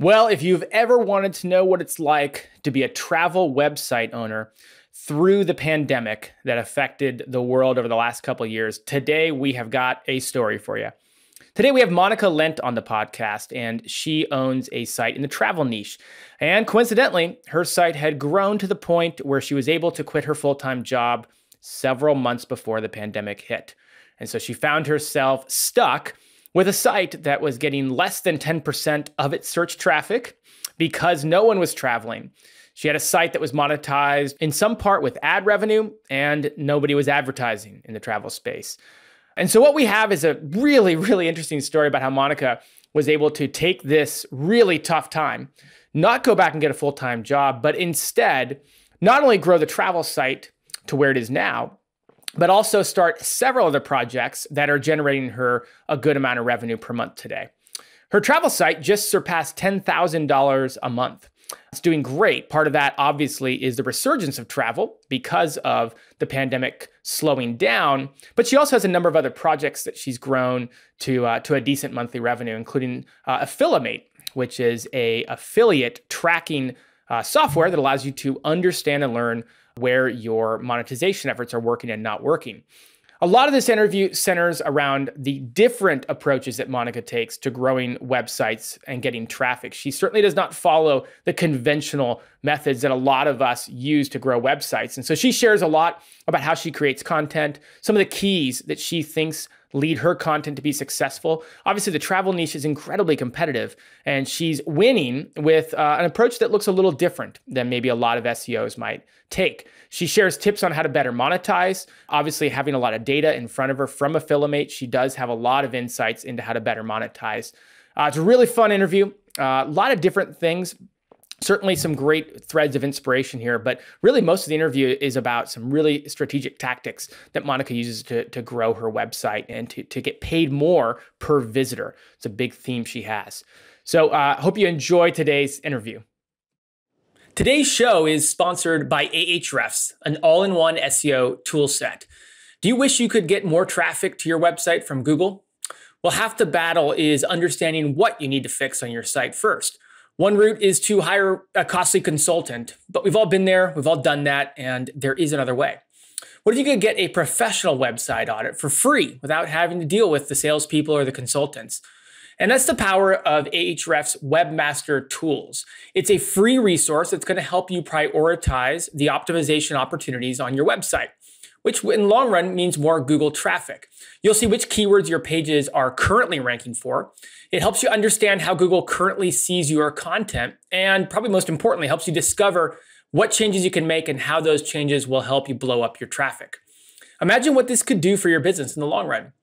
Well, if you've ever wanted to know what it's like to be a travel website owner through the pandemic that affected the world over the last couple years, today we have got a story for you. Today we have Monica Lent on the podcast, and she owns a site in the travel niche. And coincidentally, her site had grown to the point where she was able to quit her full time job several months before the pandemic hit. And so she found herself stuck with a site that was getting less than 10% of its search traffic because no one was traveling. She had a site that was monetized in some part with ad revenue, and nobody was advertising in the travel space. And so, what we have is a really, really interesting story about how Monica was able to take this really tough time, not go back and get a full time job, but instead not only grow the travel site to where it is now, but also start several other projects that are generating her a good amount of revenue per month today. Her travel site just surpassed $10,000 a month. It's doing great. Part of that, obviously, is the resurgence of travel because of the pandemic slowing down. But she also has a number of other projects that she's grown to uh, to a decent monthly revenue, including uh, Affilimate, which is a affiliate tracking uh, software that allows you to understand and learn where your monetization efforts are working and not working. A lot of this interview centers around the different approaches that Monica takes to growing websites and getting traffic. She certainly does not follow the conventional methods that a lot of us use to grow websites. And so she shares a lot about how she creates content, some of the keys that she thinks lead her content to be successful. Obviously, the travel niche is incredibly competitive, and she's winning with uh, an approach that looks a little different than maybe a lot of SEOs might take. She shares tips on how to better monetize. Obviously, having a lot of data in front of her from Affilimate, she does have a lot of insights into how to better monetize. Uh, it's a really fun interview. Uh, a lot of different things certainly some great threads of inspiration here, but really most of the interview is about some really strategic tactics that Monica uses to, to grow her website and to, to get paid more per visitor. It's a big theme she has. So I uh, hope you enjoy today's interview. Today's show is sponsored by Ahrefs, an all-in-one SEO toolset. Do you wish you could get more traffic to your website from Google? Well, half the battle is understanding what you need to fix on your site first. One route is to hire a costly consultant, but we've all been there, we've all done that, and there is another way. What if you could get a professional website audit for free without having to deal with the salespeople or the consultants? And that's the power of Ahrefs Webmaster Tools. It's a free resource that's going to help you prioritize the optimization opportunities on your website which in long run means more Google traffic. You'll see which keywords your pages are currently ranking for. It helps you understand how Google currently sees your content, and probably most importantly, helps you discover what changes you can make and how those changes will help you blow up your traffic. Imagine what this could do for your business in the long run.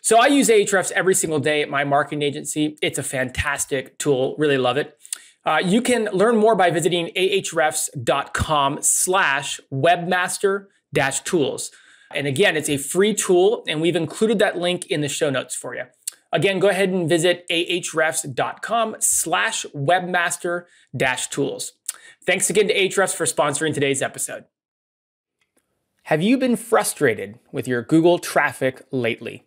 So I use Ahrefs every single day at my marketing agency. It's a fantastic tool, really love it. Uh, you can learn more by visiting ahrefs.com slash webmaster dash tools. And again, it's a free tool, and we've included that link in the show notes for you. Again, go ahead and visit ahrefs.com slash webmaster dash tools. Thanks again to Ahrefs for sponsoring today's episode. Have you been frustrated with your Google traffic lately?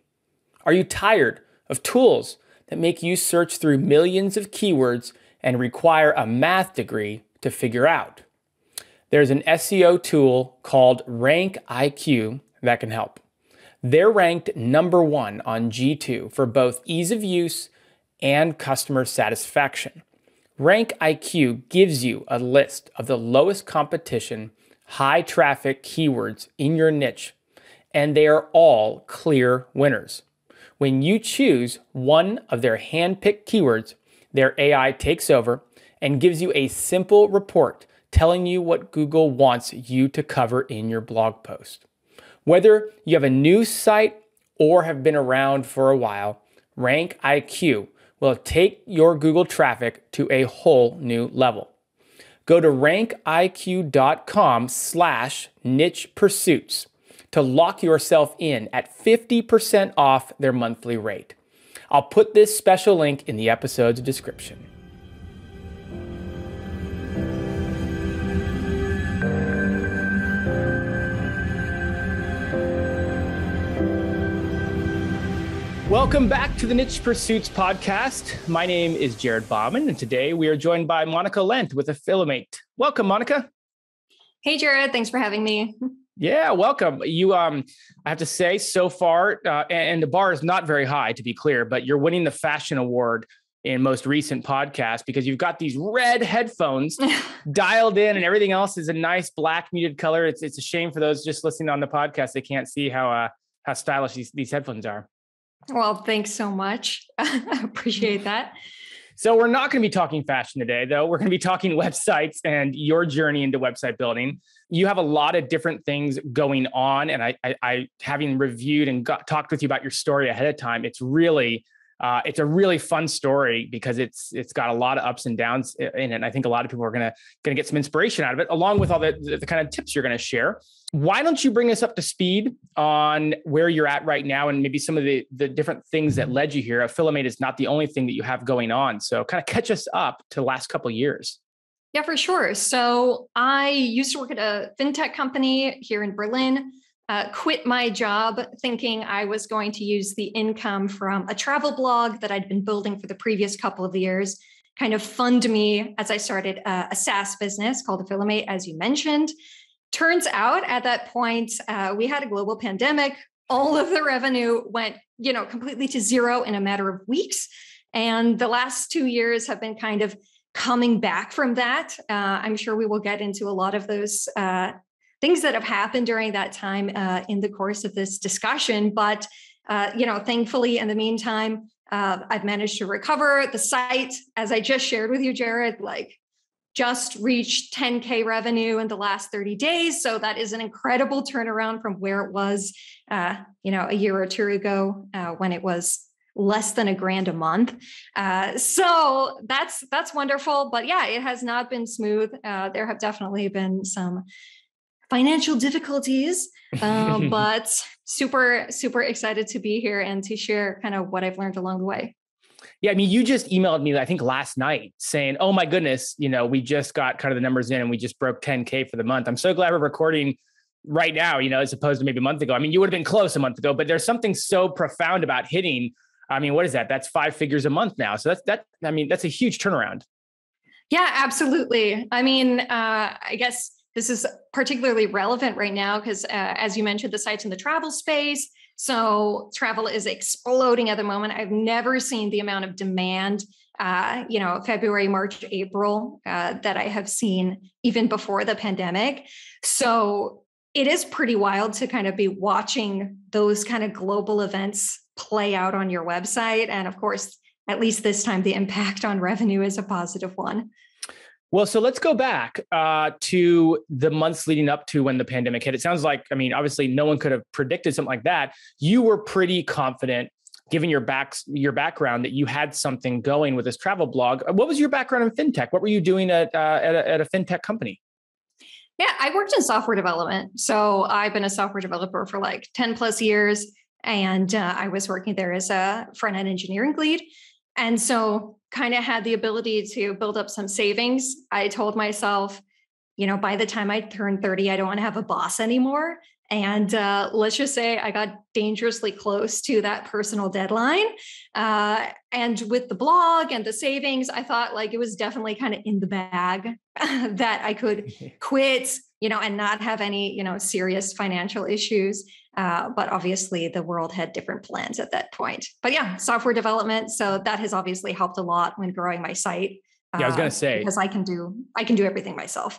Are you tired of tools that make you search through millions of keywords and require a math degree to figure out? there's an SEO tool called Rank IQ that can help. They're ranked number one on G2 for both ease of use and customer satisfaction. Rank IQ gives you a list of the lowest competition, high traffic keywords in your niche, and they are all clear winners. When you choose one of their hand-picked keywords, their AI takes over and gives you a simple report telling you what Google wants you to cover in your blog post. Whether you have a new site or have been around for a while, Rank IQ will take your Google traffic to a whole new level. Go to rankiq.com slash niche pursuits to lock yourself in at 50% off their monthly rate. I'll put this special link in the episode's description. Welcome back to the Niche Pursuits podcast. My name is Jared Bauman, and today we are joined by Monica Lent with Affilimate. Welcome, Monica. Hey, Jared. Thanks for having me. Yeah, welcome. You, um, I have to say, so far, uh, and, and the bar is not very high, to be clear, but you're winning the fashion award in most recent podcast because you've got these red headphones dialed in and everything else is a nice black muted color. It's it's a shame for those just listening on the podcast they can't see how uh how stylish these, these headphones are. Well, thanks so much. I appreciate that. So we're not going to be talking fashion today, though. We're going to be talking websites and your journey into website building. You have a lot of different things going on, and I, I, I having reviewed and got, talked with you about your story ahead of time, it's really uh, it's a really fun story because it's it's got a lot of ups and downs in it. And I think a lot of people are gonna gonna get some inspiration out of it, along with all the, the, the kind of tips you're gonna share. Why don't you bring us up to speed on where you're at right now and maybe some of the the different things that led you here? Affilimate is not the only thing that you have going on, so kind of catch us up to the last couple years. Yeah, for sure. So I used to work at a fintech company here in Berlin uh, quit my job thinking I was going to use the income from a travel blog that I'd been building for the previous couple of years, kind of fund me as I started a, a SaaS business called Affilimate, as you mentioned. Turns out at that point, uh, we had a global pandemic. All of the revenue went, you know, completely to zero in a matter of weeks. And the last two years have been kind of coming back from that. Uh, I'm sure we will get into a lot of those uh, things that have happened during that time uh, in the course of this discussion. But uh, you know, thankfully, in the meantime, uh, I've managed to recover the site, as I just shared with you, Jared. Like, just reached 10k revenue in the last 30 days, so that is an incredible turnaround from where it was, uh, you know, a year or two ago uh, when it was less than a grand a month. Uh, so that's that's wonderful. But yeah, it has not been smooth. Uh, there have definitely been some financial difficulties, uh, but super, super excited to be here and to share kind of what I've learned along the way. Yeah, I mean, you just emailed me, I think last night saying, oh my goodness, you know, we just got kind of the numbers in and we just broke 10K for the month. I'm so glad we're recording right now, you know, as opposed to maybe a month ago. I mean, you would have been close a month ago, but there's something so profound about hitting. I mean, what is that? That's five figures a month now. So that's that. I mean, that's a huge turnaround. Yeah, absolutely. I mean, uh, I guess this is particularly relevant right now because, uh, as you mentioned, the sites in the travel space. So travel is exploding at the moment. I've never seen the amount of demand, uh, you know, February, March, April uh, that I have seen even before the pandemic. So it is pretty wild to kind of be watching those kind of global events play out on your website. And of course, at least this time, the impact on revenue is a positive one. Well, so let's go back uh, to the months leading up to when the pandemic hit. It sounds like, I mean, obviously, no one could have predicted something like that. You were pretty confident, given your back your background, that you had something going with this travel blog. What was your background in fintech? What were you doing at uh, at, a, at a fintech company? Yeah, I worked in software development. So I've been a software developer for like 10 plus years. And uh, I was working there as a front end engineering lead. And so kind of had the ability to build up some savings. I told myself, you know, by the time I turn 30, I don't want to have a boss anymore. And uh, let's just say I got dangerously close to that personal deadline. Uh, and with the blog and the savings, I thought like it was definitely kind of in the bag that I could quit, you know, and not have any, you know, serious financial issues. Uh, but obviously, the world had different plans at that point. But yeah, software development. So that has obviously helped a lot when growing my site. Yeah, I was going to uh, say because I can do I can do everything myself.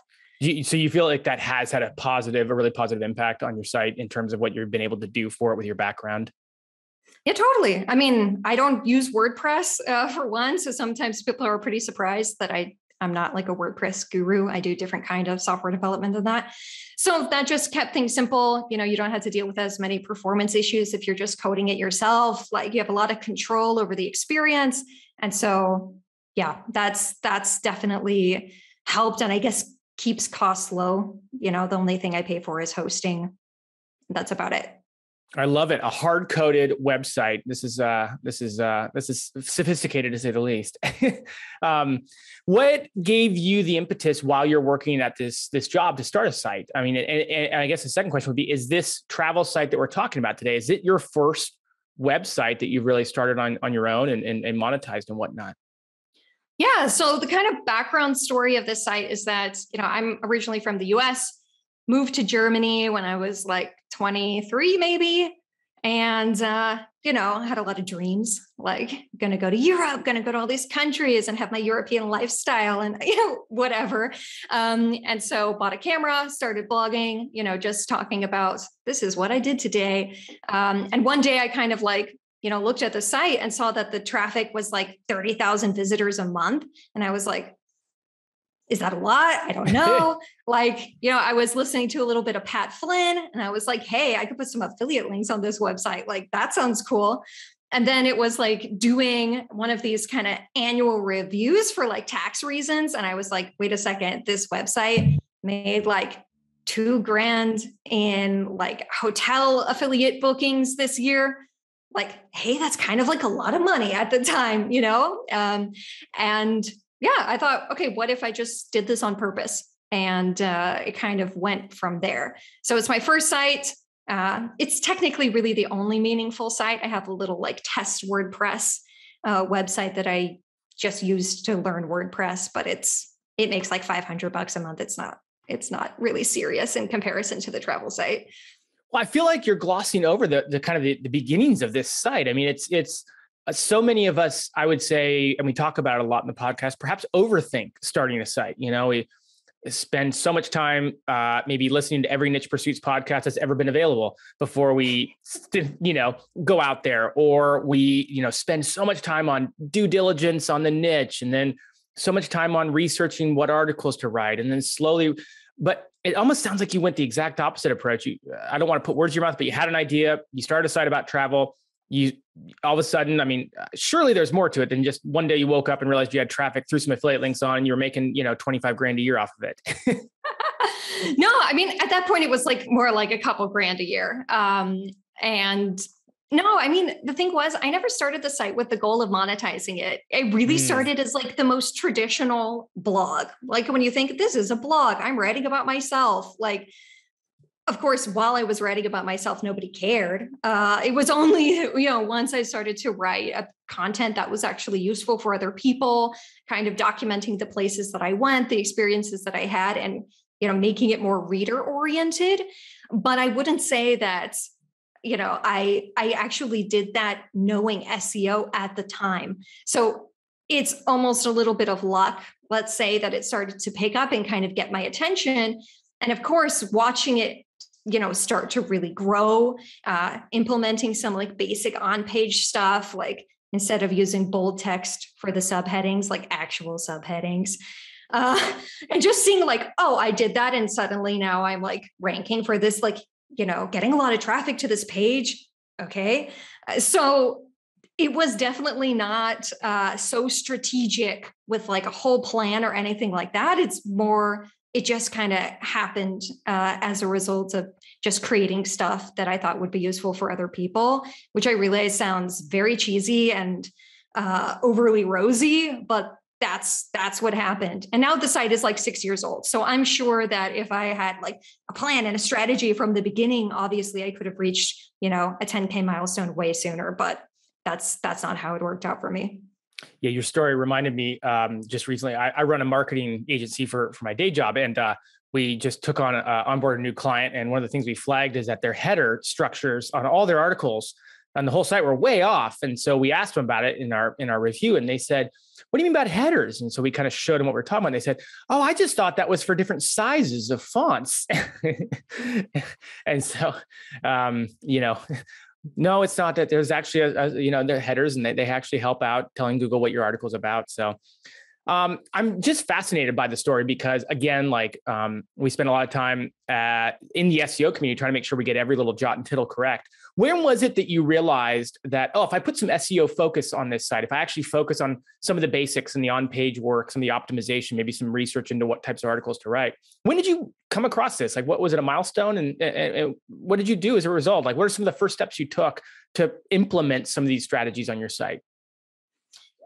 So you feel like that has had a positive, a really positive impact on your site in terms of what you've been able to do for it with your background. Yeah, totally. I mean, I don't use WordPress uh, for one, so sometimes people are pretty surprised that I I'm not like a WordPress guru. I do different kind of software development than that. So that just kept things simple. You know, you don't have to deal with as many performance issues if you're just coding it yourself. Like you have a lot of control over the experience. And so yeah, that's that's definitely helped and I guess keeps costs low. You know, the only thing I pay for is hosting. That's about it. I love it. A hard coded website. This is uh this is uh this is sophisticated to say the least. um, what gave you the impetus while you're working at this this job to start a site? I mean, and, and I guess the second question would be: Is this travel site that we're talking about today? Is it your first website that you've really started on on your own and, and, and monetized and whatnot. Yeah. So the kind of background story of this site is that, you know, I'm originally from the US, moved to Germany when I was like 23, maybe. And, uh, you know, had a lot of dreams, like going to go to Europe, going to go to all these countries and have my European lifestyle and, you know, whatever. Um, and so bought a camera, started blogging, you know, just talking about this is what I did today. Um, and one day I kind of like you know, looked at the site and saw that the traffic was like 30,000 visitors a month. And I was like, is that a lot? I don't know. like, you know, I was listening to a little bit of Pat Flynn and I was like, hey, I could put some affiliate links on this website. Like, that sounds cool. And then it was like doing one of these kind of annual reviews for like tax reasons. And I was like, wait a second, this website made like two grand in like hotel affiliate bookings this year like, hey, that's kind of like a lot of money at the time, you know? Um, and yeah, I thought, okay, what if I just did this on purpose? And uh, it kind of went from there. So it's my first site. Uh, it's technically really the only meaningful site. I have a little like test WordPress uh, website that I just used to learn WordPress, but it's it makes like 500 bucks a month. It's not it's not really serious in comparison to the travel site. Well, I feel like you're glossing over the the kind of the, the beginnings of this site. I mean, it's it's so many of us, I would say, and we talk about it a lot in the podcast, perhaps overthink starting a site. You know, we spend so much time uh, maybe listening to every niche pursuits podcast that's ever been available before we you know go out there or we you know spend so much time on due diligence on the niche and then so much time on researching what articles to write and then slowly but it almost sounds like you went the exact opposite approach. You, I don't want to put words in your mouth, but you had an idea. You started a site about travel. You all of a sudden, I mean, surely there's more to it than just one day you woke up and realized you had traffic, threw some affiliate links on, and you were making, you know, 25 grand a year off of it. no, I mean, at that point, it was like more like a couple grand a year. Um, and no, I mean, the thing was, I never started the site with the goal of monetizing it. It really mm. started as like the most traditional blog. Like when you think this is a blog, I'm writing about myself. Like, of course, while I was writing about myself, nobody cared. Uh, it was only, you know, once I started to write content that was actually useful for other people, kind of documenting the places that I went, the experiences that I had, and, you know, making it more reader oriented. But I wouldn't say that you know i i actually did that knowing seo at the time so it's almost a little bit of luck let's say that it started to pick up and kind of get my attention and of course watching it you know start to really grow uh, implementing some like basic on page stuff like instead of using bold text for the subheadings like actual subheadings uh, and just seeing like oh i did that and suddenly now i'm like ranking for this like you know, getting a lot of traffic to this page. Okay. Uh, so it was definitely not uh, so strategic with like a whole plan or anything like that. It's more, it just kind of happened uh, as a result of just creating stuff that I thought would be useful for other people, which I realize sounds very cheesy and uh, overly rosy, but that's that's what happened. And now the site is like six years old. So i'm sure that if i had like a plan and a strategy from the beginning obviously i could have reached you know a 10k milestone way sooner but that's that's not how it worked out for me yeah your story reminded me um, just recently I, I, run a marketing agency for for my day job and uh, we just took on uh, onboard a new client and one of the things we flagged is that their header structures on all their articles on the whole site were way off. And so we asked them about it in our in our review, and they said, "What do you mean about headers?" And so we kind of showed them what we're talking about. And they said, "Oh, I just thought that was for different sizes of fonts." and so, um, you know. No, it's not that. There's actually, a, a, you know, the headers, and they, they actually help out telling Google what your article is about. So, um, I'm just fascinated by the story because, again, like um, we spend a lot of time at, in the SEO community trying to make sure we get every little jot and tittle correct. When was it that you realized that, oh, if I put some SEO focus on this site, if I actually focus on some of the basics and the on page work, some of the optimization, maybe some research into what types of articles to write, when did you come across this? Like, what was it a milestone? And, and, and what did you do as a result? Like, what are some of the first steps you took to implement some of these strategies on your site?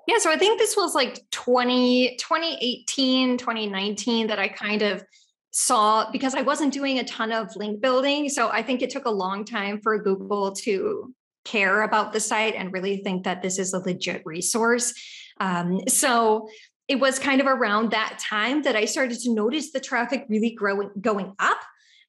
Yeah, so I think this was like 20, 2018, 2019 that I kind of saw because I wasn't doing a ton of link building. So I think it took a long time for Google to care about the site and really think that this is a legit resource. Um, so it was kind of around that time that I started to notice the traffic really growing, going up.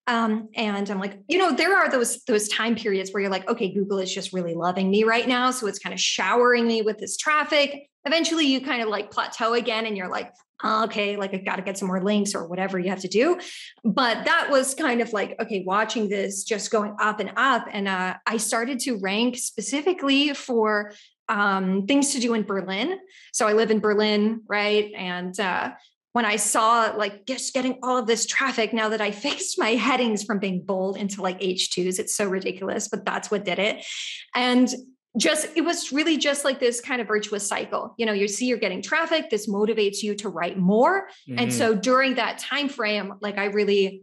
Um, and I'm like, you know, there are those those time periods where you're like, okay, Google is just really loving me right now, so it's kind of showering me with this traffic. Eventually, you kind of like plateau again, and you're like, oh, okay, like I've got to get some more links or whatever you have to do. But that was kind of like, okay, watching this just going up and up, and uh, I started to rank specifically for um, things to do in Berlin. So I live in Berlin, right? And uh, when I saw like just getting all of this traffic, now that I fixed my headings from being bold into like H2s, it's so ridiculous, but that's what did it. And just it was really just like this kind of virtuous cycle you know you see you're getting traffic this motivates you to write more mm-hmm. and so during that time frame like i really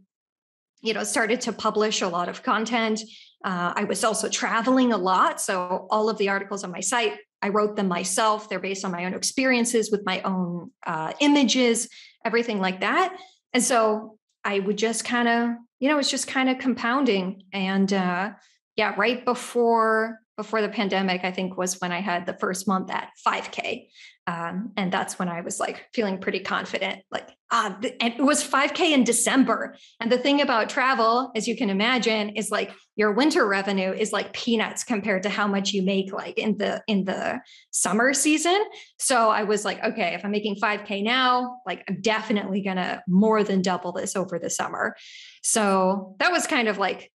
you know started to publish a lot of content uh, I was also traveling a lot. So all of the articles on my site, I wrote them myself. They're based on my own experiences with my own uh, images, everything like that. And so I would just kind of, you know, it's just kind of compounding. And uh, yeah, right before before the pandemic, I think was when I had the first month at 5K. Um, and that's when I was like feeling pretty confident. Like, ah, and it was 5K in December. And the thing about travel, as you can imagine, is like your winter revenue is like peanuts compared to how much you make like in the in the summer season. So I was like, okay, if I'm making 5K now, like I'm definitely gonna more than double this over the summer. So that was kind of like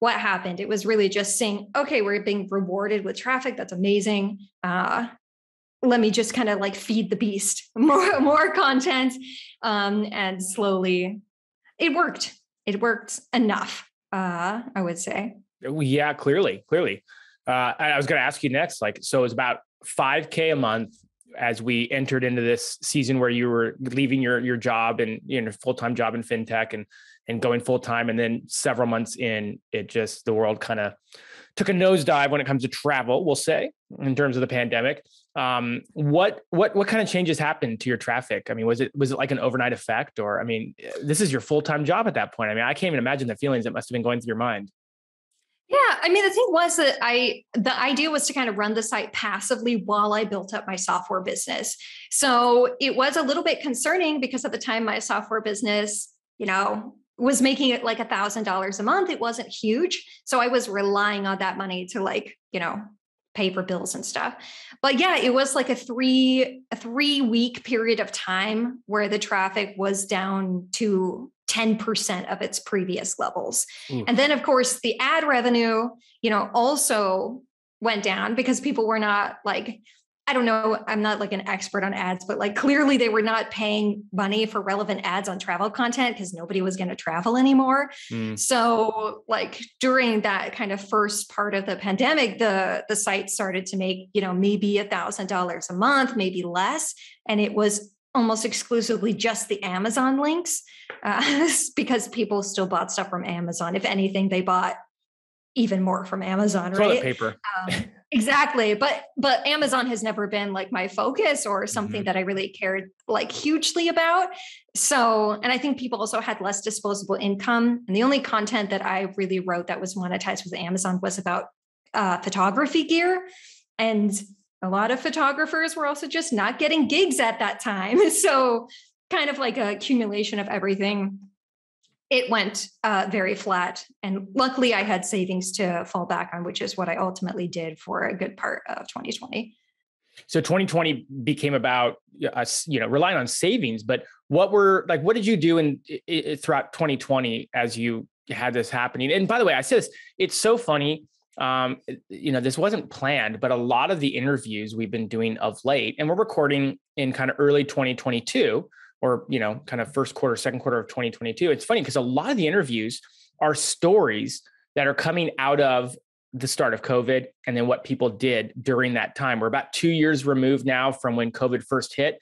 what happened. It was really just saying, okay, we're being rewarded with traffic. That's amazing. Uh, let me just kind of like feed the beast more more content um, and slowly it worked it worked enough uh, i would say yeah clearly clearly uh, i was going to ask you next like so it's about 5k a month as we entered into this season where you were leaving your your job and you know full-time job in fintech and and going full-time and then several months in it just the world kind of took a nosedive when it comes to travel we'll say in terms of the pandemic um, what what what kind of changes happened to your traffic? I mean, was it was it like an overnight effect, or I mean, this is your full time job at that point? I mean, I can't even imagine the feelings that must have been going through your mind. Yeah, I mean, the thing was that I the idea was to kind of run the site passively while I built up my software business. So it was a little bit concerning because at the time my software business, you know, was making it like a thousand dollars a month. It wasn't huge. So I was relying on that money to like, you know, pay for bills and stuff. But yeah, it was like a three a three week period of time where the traffic was down to 10% of its previous levels. Mm. And then of course the ad revenue, you know, also went down because people were not like I don't know, I'm not like an expert on ads, but like clearly they were not paying money for relevant ads on travel content because nobody was going to travel anymore. Mm. So like during that kind of first part of the pandemic, the the site started to make, you know, maybe a thousand dollars a month, maybe less. And it was almost exclusively just the Amazon links uh, because people still bought stuff from Amazon. If anything, they bought even more from Amazon, Toilet right? paper. Um, exactly. But but Amazon has never been like my focus or something mm-hmm. that I really cared like hugely about. So, and I think people also had less disposable income. And the only content that I really wrote that was monetized with Amazon was about uh, photography gear. And a lot of photographers were also just not getting gigs at that time. So, kind of like a accumulation of everything it went uh, very flat. And luckily, I had savings to fall back on, which is what I ultimately did for a good part of 2020. So 2020 became about us, you know, relying on savings. But what were like, what did you do in, in throughout 2020 as you had this happening? And by the way, I say this, it's so funny. Um, you know, this wasn't planned, but a lot of the interviews we've been doing of late, and we're recording in kind of early 2022 or you know kind of first quarter second quarter of 2022 it's funny because a lot of the interviews are stories that are coming out of the start of covid and then what people did during that time. We're about two years removed now from when covid first hit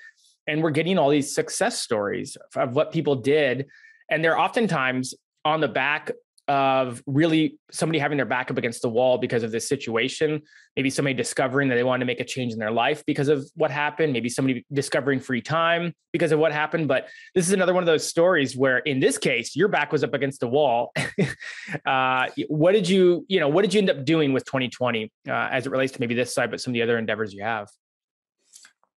and we're getting all these success stories of what people did and they're oftentimes on the back of really somebody having their back up against the wall because of this situation. Maybe somebody discovering that they want to make a change in their life because of what happened. Maybe somebody discovering free time because of what happened. But this is another one of those stories where, in this case, your back was up against the wall. uh, what did you, you know, what did you end up doing with 2020 uh, as it relates to maybe this side, but some of the other endeavors you have?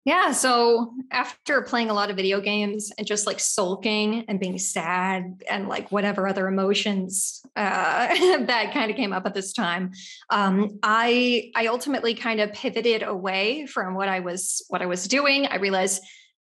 Yeah. So after playing a lot of video games and just like sulking and being sad and like whatever other emotions uh, that kind of came up at this time, um, I I ultimately kind of pivoted away from what I was what I was doing. I realized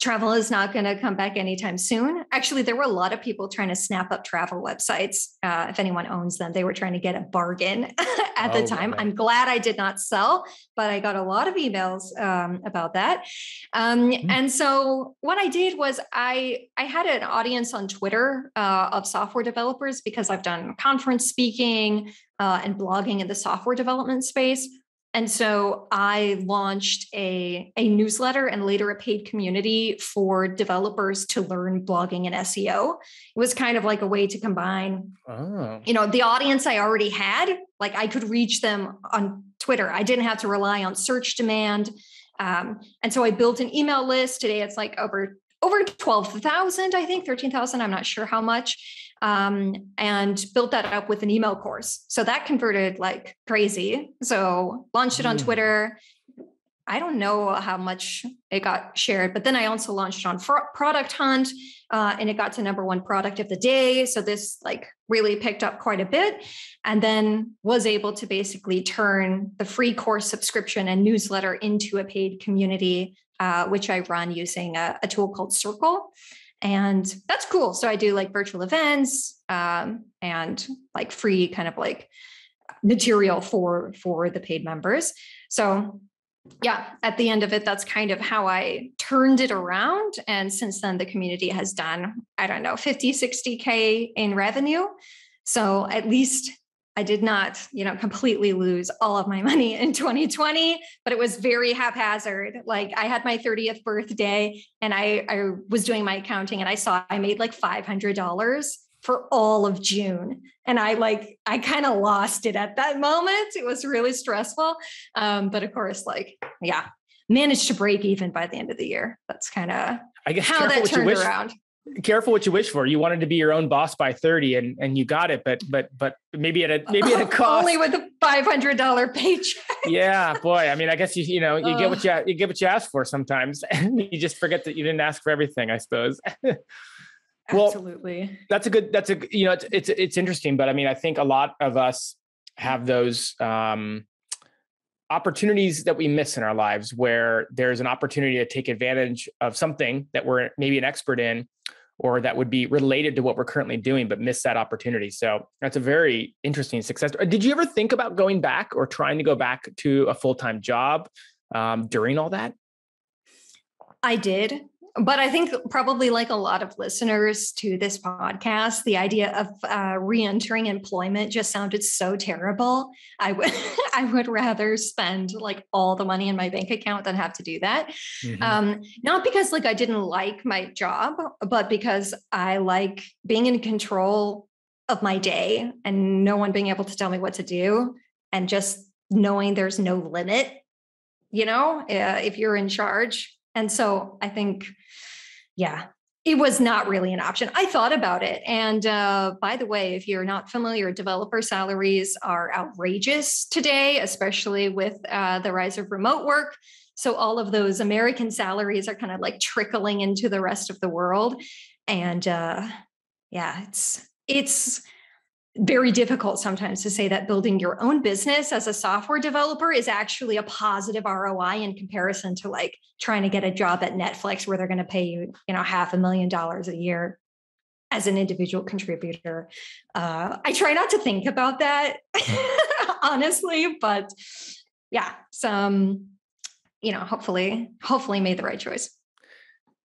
travel is not going to come back anytime soon. Actually, there were a lot of people trying to snap up travel websites. Uh, if anyone owns them, they were trying to get a bargain at oh, the time. I'm glad I did not sell, but I got a lot of emails um, about that. Um, mm-hmm. And so what I did was I I had an audience on Twitter uh, of software developers because I've done conference speaking uh, and blogging in the software development space. And so I launched a, a newsletter and later a paid community for developers to learn blogging and SEO. It was kind of like a way to combine, oh. you know, the audience I already had, like I could reach them on Twitter. I didn't have to rely on search demand. Um, and so I built an email list. Today it's like over over 12,000, I think 13,000. I'm not sure how much um, and built that up with an email course. So that converted like crazy. So launched it on mm. Twitter. I don't know how much it got shared, but then I also launched on Product Hunt, uh, and it got to number one product of the day. So this like really picked up quite a bit, and then was able to basically turn the free course subscription and newsletter into a paid community, uh, which I run using a, a tool called Circle and that's cool. So i do like virtual events um, and like free kind of like material for for the paid members. So yeah at the end of it that's kind of how i turned it around. And since then the community has done i don't know 50 60k in revenue. So at least I did not, you know, completely lose all of my money in 2020, but it was very haphazard. Like I had my 30th birthday and I, I was doing my accounting and I saw I made like $500 for all of June. And I like, I kind of lost it at that moment. It was really stressful. Um, but of course, like, yeah, managed to break even by the end of the year. That's kind of I guess how that turned around careful what you wish for. You wanted to be your own boss by 30 and, and you got it, but, but, but maybe at a, maybe at a cost. Only with a $500 paycheck. yeah, boy. I mean, I guess you, you know, you uh, get what you, you get what you ask for sometimes and you just forget that you didn't ask for everything, I suppose. well, Absolutely. That's a good, that's a, you know, it's, it's, it's interesting, but I mean, I think a lot of us have those, um, opportunities that we miss in our lives where there's an opportunity to take advantage of something that we're maybe an expert in or that would be related to what we're currently doing but miss that opportunity. So that's a very interesting success. Did you ever think about going back or trying to go back to a full-time job um, during all that? I did but I think probably like a lot of listeners to this podcast, the idea of uh, re-entering employment just sounded so terrible. I would I would rather spend like all the money in my bank account than have to do that. Mm-hmm. Um, not because like I didn't like my job, but because I like being in control of my day and no one being able to tell me what to do, and just knowing there's no limit. You know, uh, if you're in charge, and so I think, yeah, it was not really an option. I thought about it. And uh, by the way, if you're not familiar, developer salaries are outrageous today, especially with uh, the rise of remote work. So all of those American salaries are kind of like trickling into the rest of the world. And uh, yeah, it's it's very difficult sometimes to say that building your own business as a software developer is actually a positive ROI in comparison to like trying to get a job at Netflix where they're going to pay you, you know, half a million dollars a year as an individual contributor. Uh, I try not to think about that, honestly, but yeah, some, you know, hopefully, hopefully made the right choice.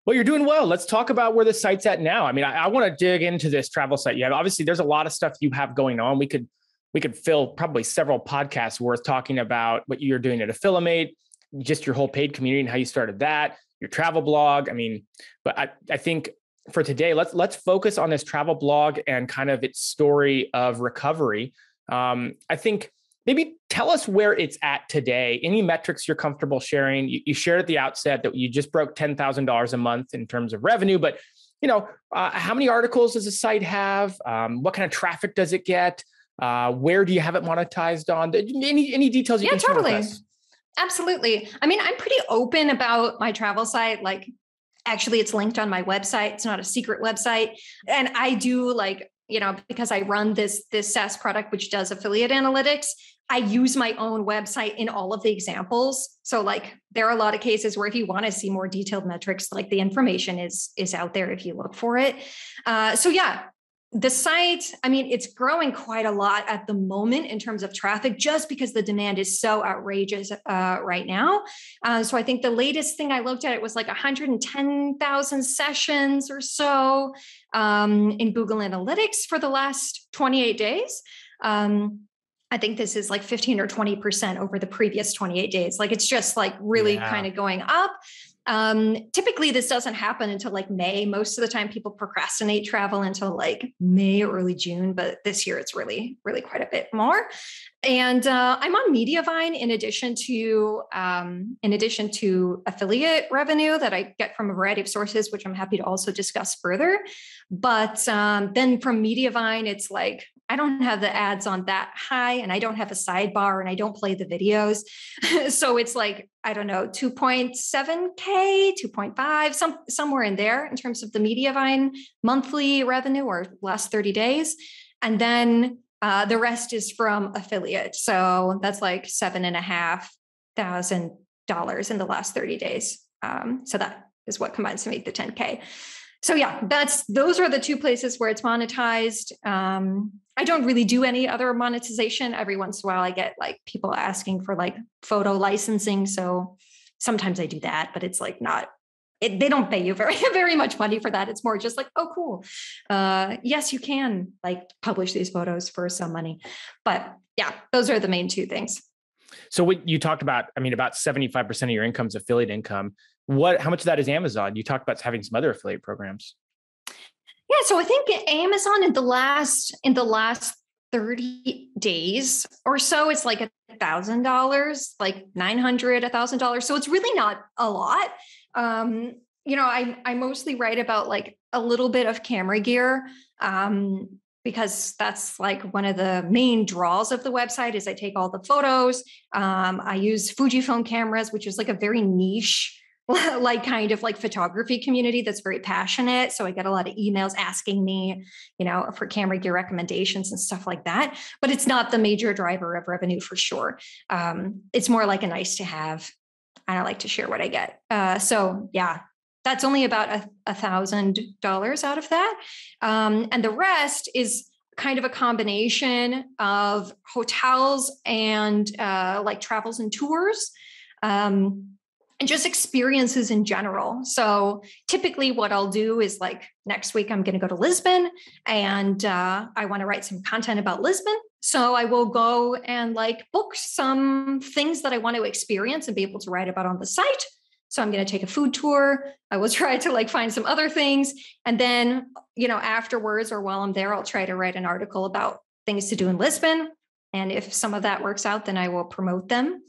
Well, you're doing well. Let's talk about where the site's at now. I mean, I, I want to dig into this travel site. You have obviously there's a lot of stuff you have going on. We could we could fill probably several podcasts worth talking about what you're doing at Affilimate, just your whole paid community and how you started that, your travel blog. I mean, but I, I think for today, let's let's focus on this travel blog and kind of its story of recovery. Um, I think maybe tell us where it's at today. Any metrics you're comfortable sharing? You, you shared at the outset that you just broke ten thousand dollars a month in terms of revenue, but you know, uh, how many articles does the site have? Um, what kind of traffic does it get? Uh, where do you have it monetized on? Any any details you yeah, can totally. share with us? Absolutely. I mean, I'm pretty open about my travel site. Like, actually, it's linked on my website. It's not a secret website, and I do like you know because I run this this SaaS product which does affiliate analytics. I use my own website in all of the examples. So like there are a lot of cases where if you want to see more detailed metrics, like the information is is out there if you look for it. Uh, so yeah, the site, I mean, it's growing quite a lot at the moment in terms of traffic, just because the demand is so outrageous uh, right now. Uh, so I think the latest thing I looked at it was like 110,000 sessions or so um, in Google Analytics for the last 28 days. Um, I think this is like 15 or 20% over the previous 28 days. Like it's just like really yeah. kind of going up. Um, typically, this doesn't happen until like May. Most of the time, people procrastinate travel until like May or early June, but this year it's really, really quite a bit more. And uh, I'm on Mediavine in addition to um, in addition to affiliate revenue that I get from a variety of sources, which I'm happy to also discuss further. But um, then from Mediavine, it's like I don't have the ads on that high and I don't have a sidebar and I don't play the videos. so it's like, I don't know, 2.7K, 2.5, some, somewhere in there in terms of the Mediavine monthly revenue or last 30 days. And then uh, the rest is from affiliate. So that's like seven and a half thousand dollars in the last 30 days. Um, so that is what combines to make the 10K so yeah that's those are the two places where it's monetized um, i don't really do any other monetization. Every once in a while i get like people asking for like photo licensing so sometimes i do that but it's like not it, they don't pay you very very much money for that. It's more just like oh cool. Uh, yes you can like publish these photos for some money. But yeah those are the main two things. So what you talked about i mean about 75% of your income is affiliate income. What how much of that is amazon? You talked about having some other affiliate programs yeah so i think amazon in the last in the last 30 days or so it's like a thousand dollars like 900 a thousand dollars. So it's really not a lot. Um you know i i mostly write about like a little bit of camera gear um because that's like one of the main draws of the website is i take all the photos. Um, i use fujifilm cameras which is like a very niche like kind of like photography community that's very passionate. So I get a lot of emails asking me, you know, for camera gear recommendations and stuff like that. But it's not the major driver of revenue for sure. Um, it's more like a nice to have. And I like to share what I get. Uh, so yeah, that's only about a thousand dollars out of that. Um, and the rest is kind of a combination of hotels and uh, like travels and tours. Um, and just experiences in general. So typically, what I'll do is like next week, I'm going to go to Lisbon and uh, I want to write some content about Lisbon. So I will go and like book some things that I want to experience and be able to write about on the site. So I'm going to take a food tour. I will try to like find some other things. And then, you know, afterwards or while I'm there, I'll try to write an article about things to do in Lisbon. And if some of that works out, then I will promote them.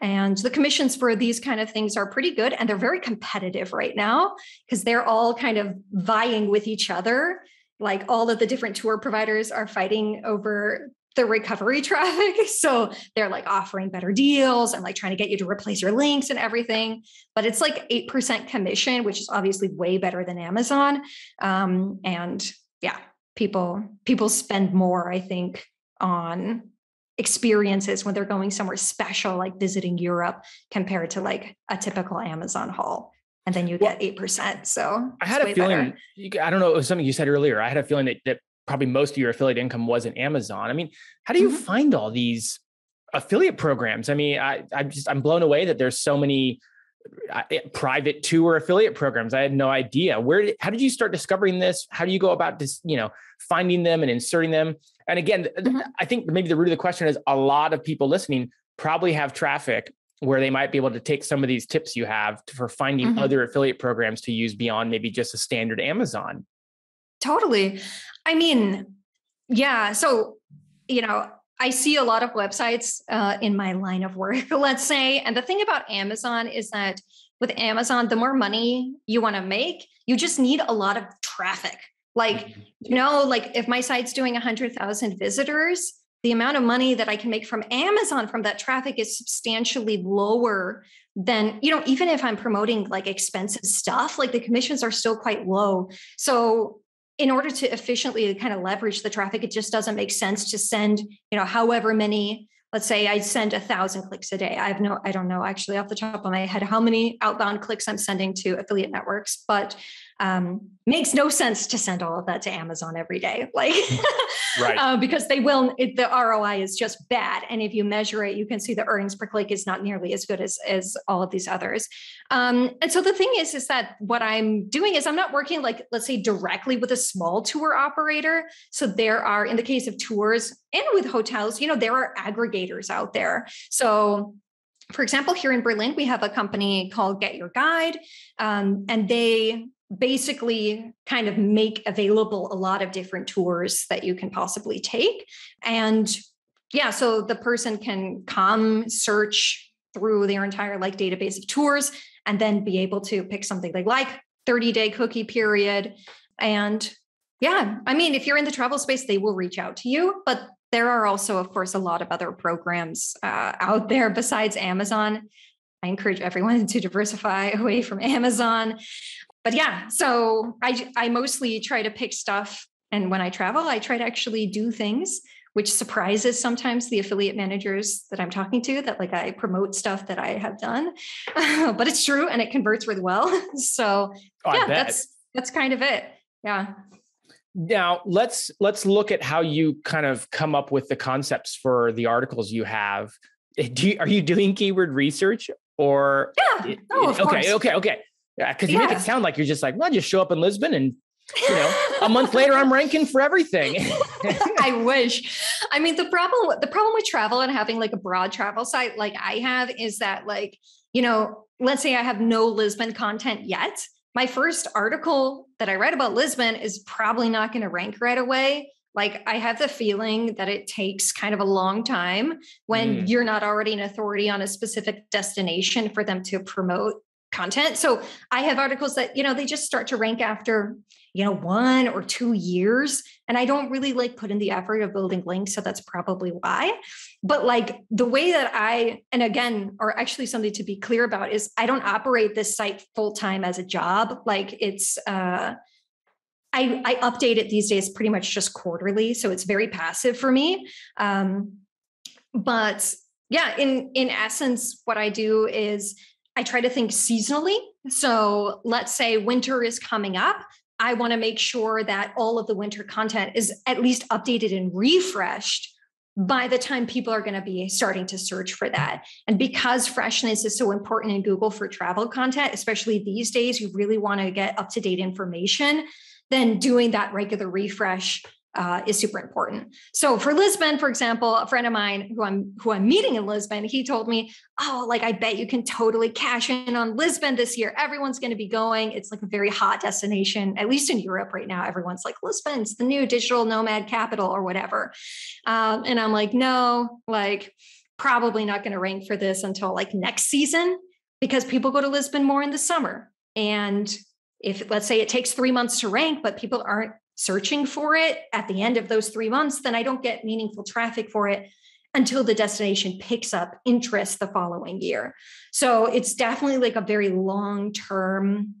And the commissions for these kind of things are pretty good and they're very competitive right now because they're all kind of vying with each other. Like all of the different tour providers are fighting over the recovery traffic. So they're like offering better deals and like trying to get you to replace your links and everything. But it's like 8% commission, which is obviously way better than Amazon. Um, and yeah, people people spend more, I think, on experiences when they're going somewhere special like visiting Europe compared to like a typical Amazon haul and then you get 8%. So I had a feeling, better. I don't know, it was something you said earlier. I had a feeling that, that probably most of your affiliate income was in Amazon. I mean, how do you mm-hmm. find all these affiliate programs? I mean, I, I'm just, I'm blown away that there's so many uh, eh, private tour affiliate programs. I had no idea. Where, how did you start discovering this? How do you go about this, you know, finding them and inserting them? And again, mm-hmm. I think maybe the root of the question is a lot of people listening probably have traffic where they might be able to take some of these tips you have for finding mm-hmm. other affiliate programs to use beyond maybe just a standard Amazon. Totally. I mean, yeah. So, you know, I see a lot of websites uh, in my line of work, let's say. And the thing about Amazon is that with Amazon, the more money you want to make, you just need a lot of traffic. Like, you know, like if my site's doing 100,000 visitors, the amount of money that I can make from Amazon from that traffic is substantially lower than, you know, even if I'm promoting like expensive stuff, like the commissions are still quite low. So in order to efficiently kind of leverage the traffic, it just doesn't make sense to send, you know, however many let's say I send a thousand clicks a day. I have no, I don't know actually off the top of my head how many outbound clicks I'm sending to affiliate networks, but um, makes no sense to send all of that to Amazon every day, like right. uh, because they will. It, the ROI is just bad, and if you measure it, you can see the earnings per click is not nearly as good as as all of these others. Um, and so the thing is, is that what I'm doing is I'm not working like let's say directly with a small tour operator. So there are, in the case of tours and with hotels, you know, there are aggregators out there. So for example, here in Berlin, we have a company called Get Your Guide, um, and they basically kind of make available a lot of different tours that you can possibly take. And yeah, so the person can come search through their entire like database of tours and then be able to pick something they like 30 day cookie period. And yeah, I mean, if you're in the travel space, they will reach out to you. But there are also, of course, a lot of other programs uh, out there besides Amazon. I encourage everyone to diversify away from Amazon but yeah, so I I mostly try to pick stuff, and when I travel, I try to actually do things which surprises sometimes the affiliate managers that I'm talking to that like I promote stuff that I have done, but it's true and it converts really well. so oh, yeah, that's that's kind of it. Yeah. Now let's let's look at how you kind of come up with the concepts for the articles you have. Eh, do you, are you doing keyword research or? Yeah. Oh, okay. Course. Okay. Okay. Yeah, because you yeah. make it sound like you're just like, well, just show up in Lisbon and you know, a month later I'm ranking for everything. I wish. I mean, the problem the problem with travel and having like a broad travel site like I have is that like, you know, let's say I have no Lisbon content yet. My first article that I read about Lisbon is probably not going to rank right away. Like I have the feeling that it takes kind of a long time when mm. you're not already an authority on a specific destination for them to promote content. So I have articles that, you know, they just start to rank after, you know, one or two years. And I don't really like put in the effort of building links. So that's probably why. But like the way that I, and again, or actually something to be clear about is I don't operate this site full time as a job. Like it's, uh, I, I update it these days pretty much just quarterly. So it's very passive for me. Um, but yeah, in in essence, what I do is I try to think seasonally. So let's say winter is coming up. I want to make sure that all of the winter content is at least updated and refreshed by the time people are going to be starting to search for that. And because freshness is so important in Google for travel content, especially these days, you really want to get up to date information. Then doing that regular refresh uh, is super important. So for Lisbon, for example, a friend of mine who I'm who I'm meeting in Lisbon, he told me, "Oh, like I bet you can totally cash in on Lisbon this year. Everyone's going to be going. It's like a very hot destination, at least in Europe right now. Everyone's like Lisbon's the new digital nomad capital or whatever." Um, and I'm like, "No, like." Probably not going to rank for this until like next season because people go to Lisbon more in the summer. And if let's say it takes three months to rank, but people aren't searching for it at the end of those three months, then I don't get meaningful traffic for it until the destination picks up interest the following year. So it's definitely like a very long term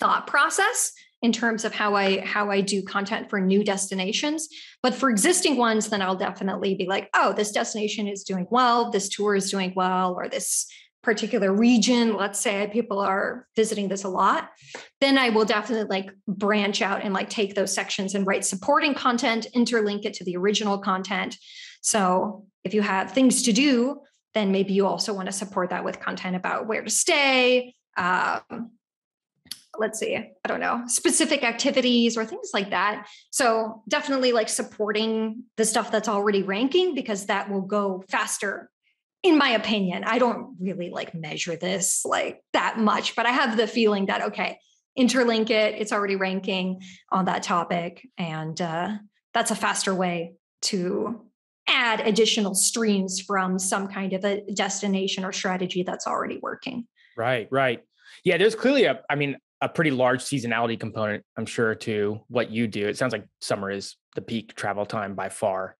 thought process in terms of how I how I do content for new destinations. But for existing ones, then I'll definitely be like, oh, this destination is doing well, this tour is doing well, or this particular region, let's say people are visiting this a lot, then I will definitely like branch out and like take those sections and write supporting content, interlink it to the original content. So if you have things to do, then maybe you also want to support that with content about where to stay. Um, let's see, I don't know, specific activities or things like that. So definitely like supporting the stuff that's already ranking because that will go faster in my opinion. I don't really like measure this like that much, but I have the feeling that okay, interlink it, it's already ranking on that topic, and uh, that's a faster way to add additional streams from some kind of a destination or strategy that's already working. Right, right. Yeah, there's clearly a, I mean, a pretty large seasonality component, I'm sure, to what you do. It sounds like summer is the peak travel time by far.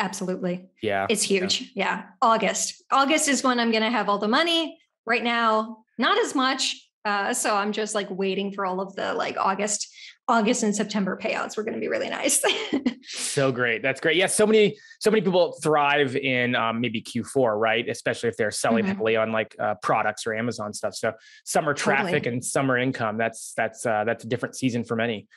Absolutely. Yeah. It's huge. Yeah. yeah. August. August is when I'm going to have all the money. Right now, not as much. Uh, so I'm just like waiting for all of the like August, August and September payouts. We're going to be really nice. so great. That's great. Yeah. So many, so many people thrive in um, maybe Q4, right? Especially if they're selling mm-hmm. heavily on like uh, products or Amazon stuff. So summer traffic totally. and summer income. That's that's uh, that's a different season for many.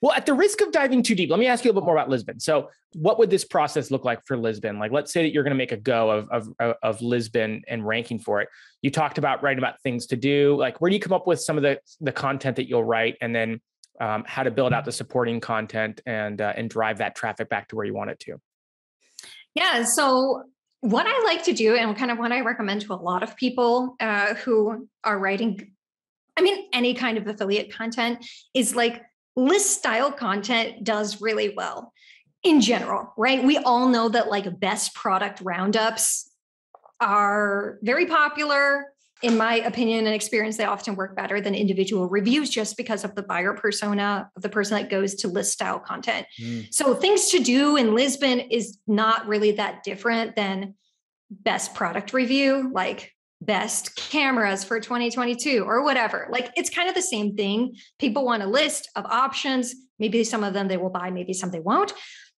Well, at the risk of diving too deep, let me ask you a little bit more about Lisbon. So, what would this process look like for Lisbon? Like, let's say that you're going to make a go of, of of Lisbon and ranking for it. You talked about writing about things to do. Like, where do you come up with some of the the content that you'll write, and then um, how to build out the supporting content and uh, and drive that traffic back to where you want it to? Yeah. So, what I like to do, and kind of what I recommend to a lot of people uh, who are writing, I mean, any kind of affiliate content, is like list style content does really well in general, right? We all know that like best product roundups are very popular. In my opinion and experience, they often work better than individual reviews just because of the buyer persona of the person that goes to list style content. Mm. So, things to do in Lisbon is not really that different than best product review. Like best cameras for 2022 or whatever. Like it's kind of the same thing. People want a list of options. Maybe some of them they will buy, maybe some they won't.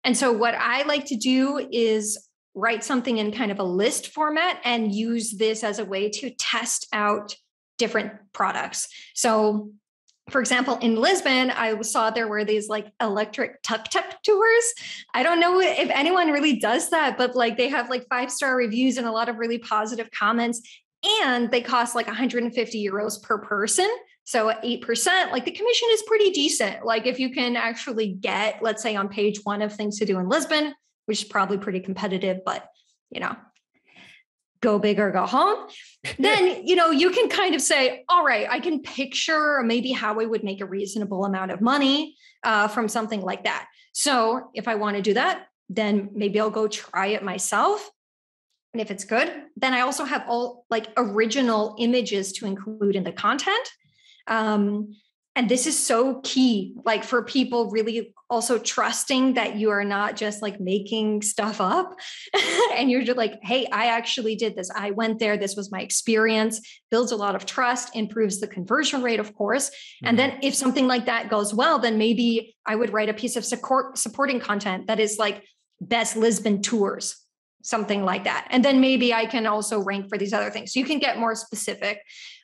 And so what I like to do is write something in kind of a list format and use this as a way to test out different products. So for example, in Lisbon, I saw there were these like electric tuk tuk tours. I don't know if anyone really does that, but like they have like five star reviews and a lot of really positive comments and they cost like 150 euros per person. So 8%, like the commission is pretty decent. Like if you can actually get, let's say on page one of things to do in Lisbon, which is probably pretty competitive, but you know, go big or go home, then you know you can kind of say, all right, I can picture maybe how I would make a reasonable amount of money uh, from something like that. So if I want to do that, then maybe I'll go try it myself and if it's good then i also have all like original images to include in the content. Um, and this is so key like for people really also trusting that you are not just like making stuff up and you're just like hey i actually did this. I went there. This was my experience. Builds a lot of trust improves the conversion rate of course. Mm-hmm. and then if something like that goes well then maybe i would write a piece of support supporting content that is like best lisbon tours something like that. And then maybe I can also rank for these other things. So you can get more specific.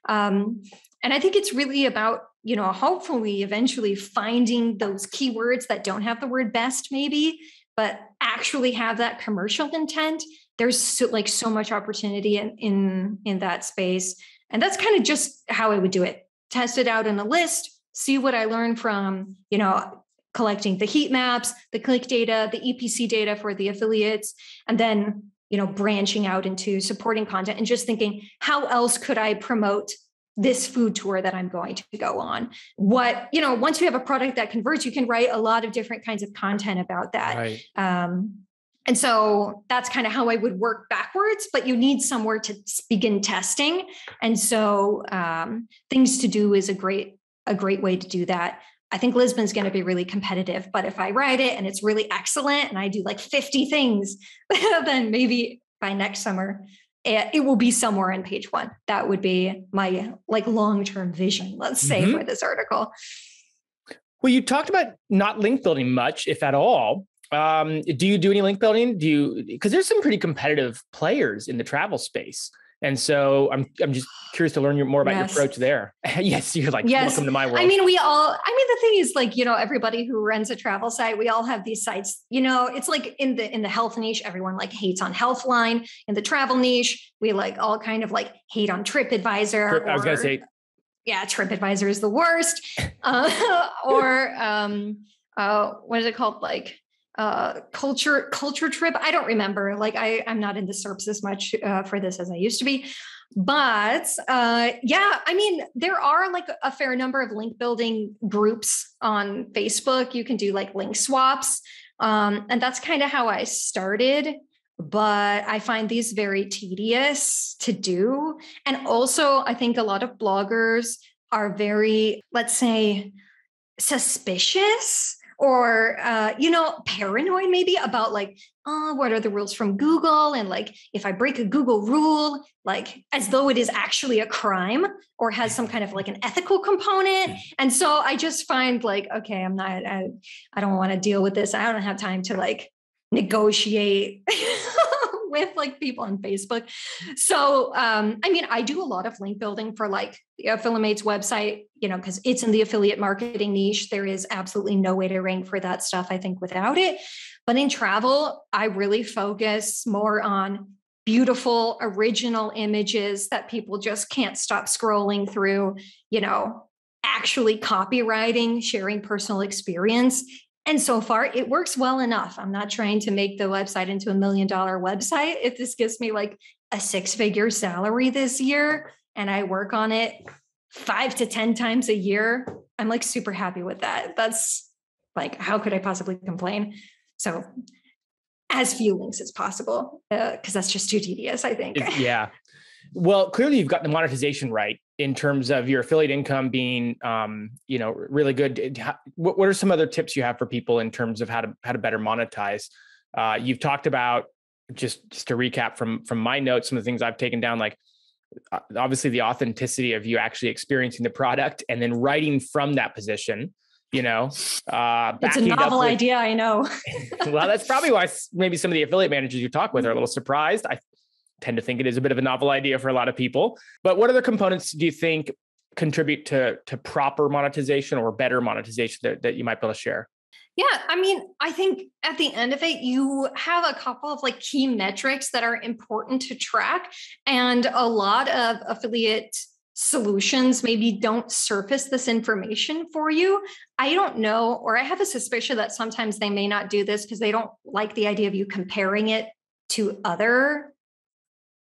Um, and I think it's really about, you know, hopefully eventually finding those keywords that don't have the word best, maybe, but actually have that commercial intent. There's so, like so much opportunity in, in in that space. And that's kind of just how I would do it. Test it out in a list, see what I learn from, you know, collecting the heat maps, the click data, the EPC data for the affiliates, and then you know branching out into supporting content and just thinking how else could I promote this food tour that I'm going to go on. What, you know, once you have a product that converts, you can write a lot of different kinds of content about that. Right. Um, and so that's kind of how I would work backwards, but you need somewhere to begin testing. And so um, things to do is a great a great way to do that. I think Lisbon's going to be really competitive. But if I write it and it's really excellent and I do like 50 things, then maybe by next summer, it, it, will be somewhere in page one. That would be my like long-term vision, let's say, mm-hmm. for this article. Well, you talked about not link building much, if at all. Um, do you do any link building? Do you because there's some pretty competitive players in the travel space. And so I'm I'm just curious to learn more about yes. your approach there. yes, you're like yes. welcome to my world. I mean, we all I mean the thing is like, you know, everybody who runs a travel site, we all have these sites. You know, it's like in the in the health niche, everyone like hates on Healthline. In the travel niche, we like all kind of like hate on TripAdvisor. Trip, or, I was gonna say yeah, TripAdvisor is the worst. Uh, or um uh what is it called? Like uh, culture culture trip. I don't remember. Like I, I'm not into SERPs as much uh, for this as I used to be. But uh, yeah, I mean, there are like a fair number of link building groups on Facebook. You can do like link swaps. Um, and that's kind of how I started. But I find these very tedious to do. And also, I think a lot of bloggers are very, let's say, suspicious or uh, you know paranoid maybe about like oh what are the rules from google? and like if i break a google rule like as though it is actually a crime or has some kind of like an ethical component. And so i just find like okay i'm not i, I don't want to deal with this. I don't have time to like negotiate with like people on Facebook. So, um, I mean, I do a lot of link building for like the Affilimates website, you know, because it's in the affiliate marketing niche. There is absolutely no way to rank for that stuff, I think, without it. But in travel, I really focus more on beautiful, original images that people just can't stop scrolling through, you know, actually copywriting, sharing personal experience and so far, it works well enough. I'm not trying to make the website into a million dollar website. If this gives me like a six figure salary this year and I work on it five to 10 times a year, I'm like super happy with that. That's like, how could I possibly complain? So, as few links as possible, because uh, that's just too tedious, I think. yeah. Well, clearly you've got the monetization right in terms of your affiliate income being, um, you know, really good. What, what are some other tips you have for people in terms of how to how to better monetize? Uh, you've talked about just just to recap from from my notes, some of the things I've taken down, like uh, obviously the authenticity of you actually experiencing the product and then writing from that position you know uh it's a novel with, idea i know well that's probably why maybe some of the affiliate managers you talk with are a little surprised i tend to think it is a bit of a novel idea for a lot of people. But what other components do you think contribute to to proper monetization or better monetization that, that you might be able to share? Yeah, I mean, I think at the end of it, you have a couple of like key metrics that are important to track. And a lot of affiliate solutions maybe don't surface this information for you. I don't know, or I have a suspicion that sometimes they may not do this because they don't like the idea of you comparing it to other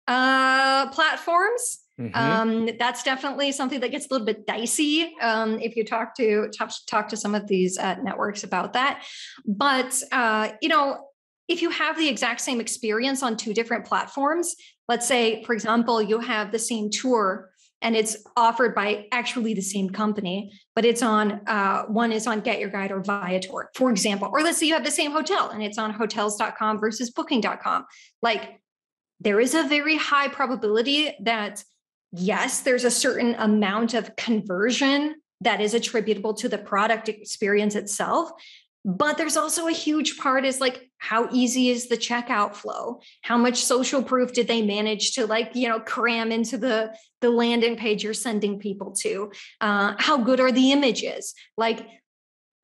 uh, platforms. Mm-hmm. Um, that's definitely something that gets a little bit dicey um, if you talk to talk, talk to some of these uh, networks about that. But uh, you know, if you have the exact same experience on two different platforms, let's say, for example, you have the same tour and it's offered by actually the same company, but it's on uh, one is on Get Your Guide or Viator, for example. Or let's say you have the same hotel and it's on hotels.com versus booking.com. Like there is a very high probability that, yes, there's a certain amount of conversion that is attributable to the product experience itself. But there's also a huge part is like, how easy is the checkout flow? How much social proof did they manage to like, you know, cram into the, the landing page you're sending people to? Uh, how good are the images? Like,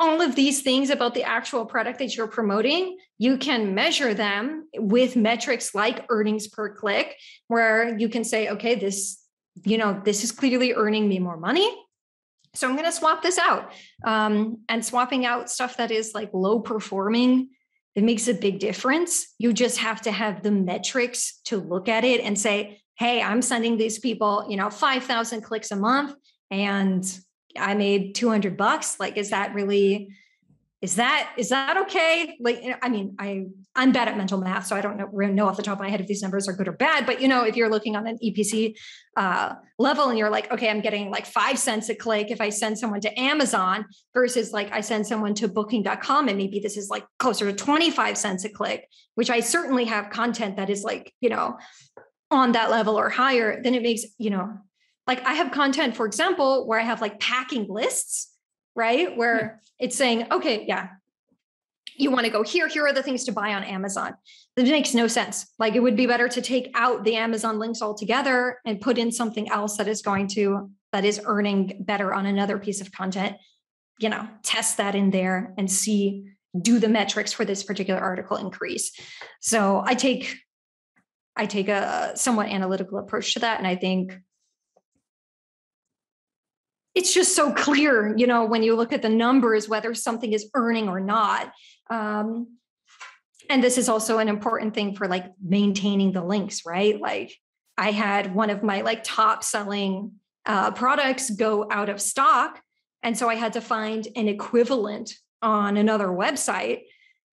all of these things about the actual product that you're promoting, you can measure them with metrics like earnings per click, where you can say, okay, this, you know, this is clearly earning me more money. So I'm going to swap this out. Um, and swapping out stuff that is like low performing, it makes a big difference. You just have to have the metrics to look at it and say, hey, I'm sending these people, you know, 5,000 clicks a month and I made 200 bucks. Like, is that really, is that, is that okay? Like, I mean, I, I'm bad at mental math, so I don't know, know off the top of my head if these numbers are good or bad, but you know, if you're looking on an EPC uh, level and you're like, okay, I'm getting like five cents a click if I send someone to Amazon versus like I send someone to booking.com and maybe this is like closer to 25 cents a click, which I certainly have content that is like, you know, on that level or higher, then it makes, you know, like I have content, for example, where I have like packing lists, right? Where yeah. it's saying, okay, yeah, you want to go here, here are the things to buy on Amazon. That makes no sense. Like it would be better to take out the Amazon links altogether and put in something else that is going to, that is earning better on another piece of content. You know, test that in there and see do the metrics for this particular article increase. So I take I take a somewhat analytical approach to that. And I think it's just so clear, you know, when you look at the numbers, whether something is earning or not. Um, and this is also an important thing for like maintaining the links, right? Like I had one of my like top selling uh, products go out of stock. And so I had to find an equivalent on another website.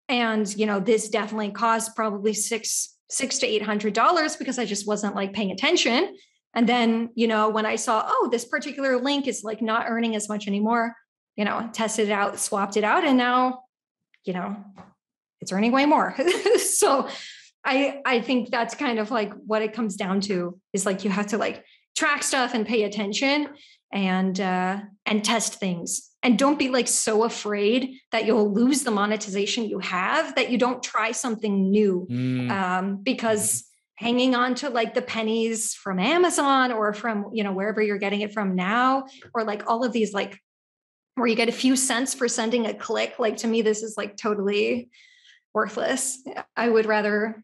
And, you know, this definitely cost probably six, six to eight hundred dollars because I just wasn't like paying attention. And then, you know, when I saw, oh, this particular link is like not earning as much anymore, you know, tested it out, swapped it out, and now, you know, it's earning way more. so I I think that's kind of like what it comes down to is like you have to like track stuff and pay attention and uh and test things and don't be like so afraid that you'll lose the monetization you have that you don't try something new mm. um because hanging on to like the pennies from Amazon or from you know wherever you're getting it from now or like all of these like where you get a few cents for sending a click like to me this is like totally worthless. I would rather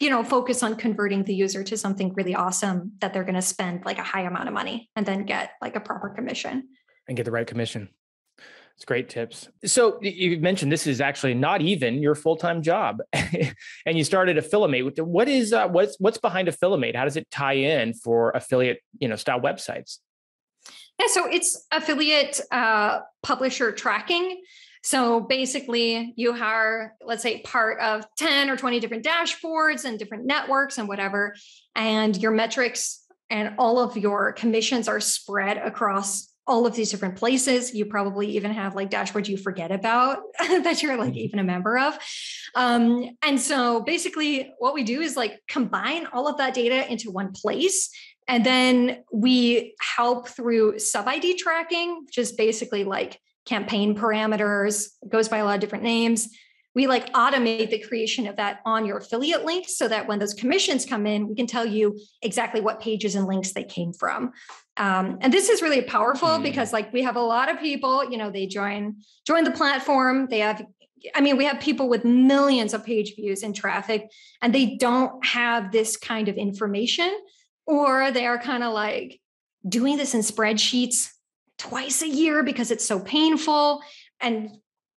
you know focus on converting the user to something really awesome that they're going to spend like a high amount of money and then get like a proper commission. And get the right commission it's great tips. So you mentioned this is actually not even your full time job, and you started Affilimate. What is uh, what's what's behind Affilimate? How does it tie in for affiliate you know style websites? Yeah, so it's affiliate uh, publisher tracking. So basically, you are, let's say, part of 10 or 20 different dashboards and different networks and whatever, and your metrics and all of your commissions are spread across all of these different places. You probably even have like dashboards you forget about that you're like mm-hmm. even a member of. Um, and so basically, what we do is like combine all of that data into one place. And then we help through sub ID tracking, which is basically like campaign parameters, goes by a lot of different names. We like automate the creation of that on your affiliate links so that when those commissions come in, we can tell you exactly what pages and links they came from. Um, and this is really powerful mm. because like we have a lot of people, you know, they join join the platform. They have, I mean, we have people with millions of page views and traffic, and they don't have this kind of information, or they are kind of like doing this in spreadsheets twice a year because it's so painful. And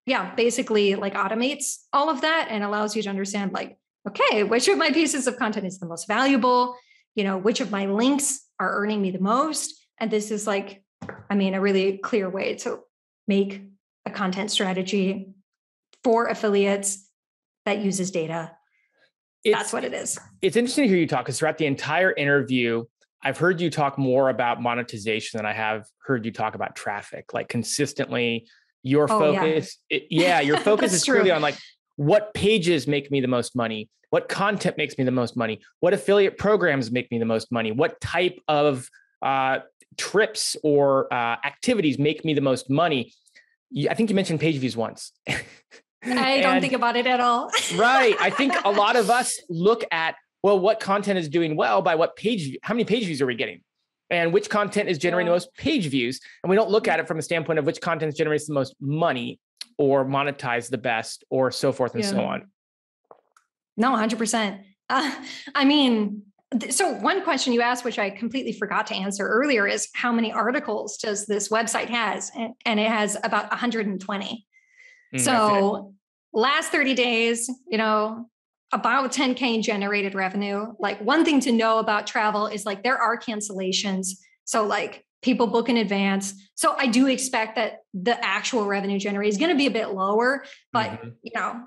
yeah, basically like automates all of that and allows you to understand like, okay, which of my pieces of content is the most valuable? You know, which of my links are earning me the most. And this is like, I mean, a really clear way to make a content strategy for affiliates that uses data. It's, That's what it is. It's interesting to hear you talk because throughout the entire interview, I've heard you talk more about monetization than I have heard you talk about traffic. Like consistently, your oh, focus, yeah. It, yeah, your focus is truly on like what pages make me the most money? What content makes me the most money? What affiliate programs make me the most money? What type of uh, trips or uh, activities make me the most money? I think you mentioned page views once. I don't think about it at all. Right. I think a lot of us look at well what content is doing well by what page how many page views are we getting? And which content is generating the most page views? And we don't look at it from a standpoint of which content generates the most money or monetize the best or so forth and yeah. so on no, 100%. Uh, I mean, so one question you asked, which I completely forgot to answer earlier, is how many articles does this website has? And, and it has about 120. Mm, so last 30 days, you know, about 10K in generated revenue. Like one thing to know about travel is like there are cancellations. So like people book in advance. So I do expect that the actual revenue generated is going to be a bit lower, but mm-hmm. you know,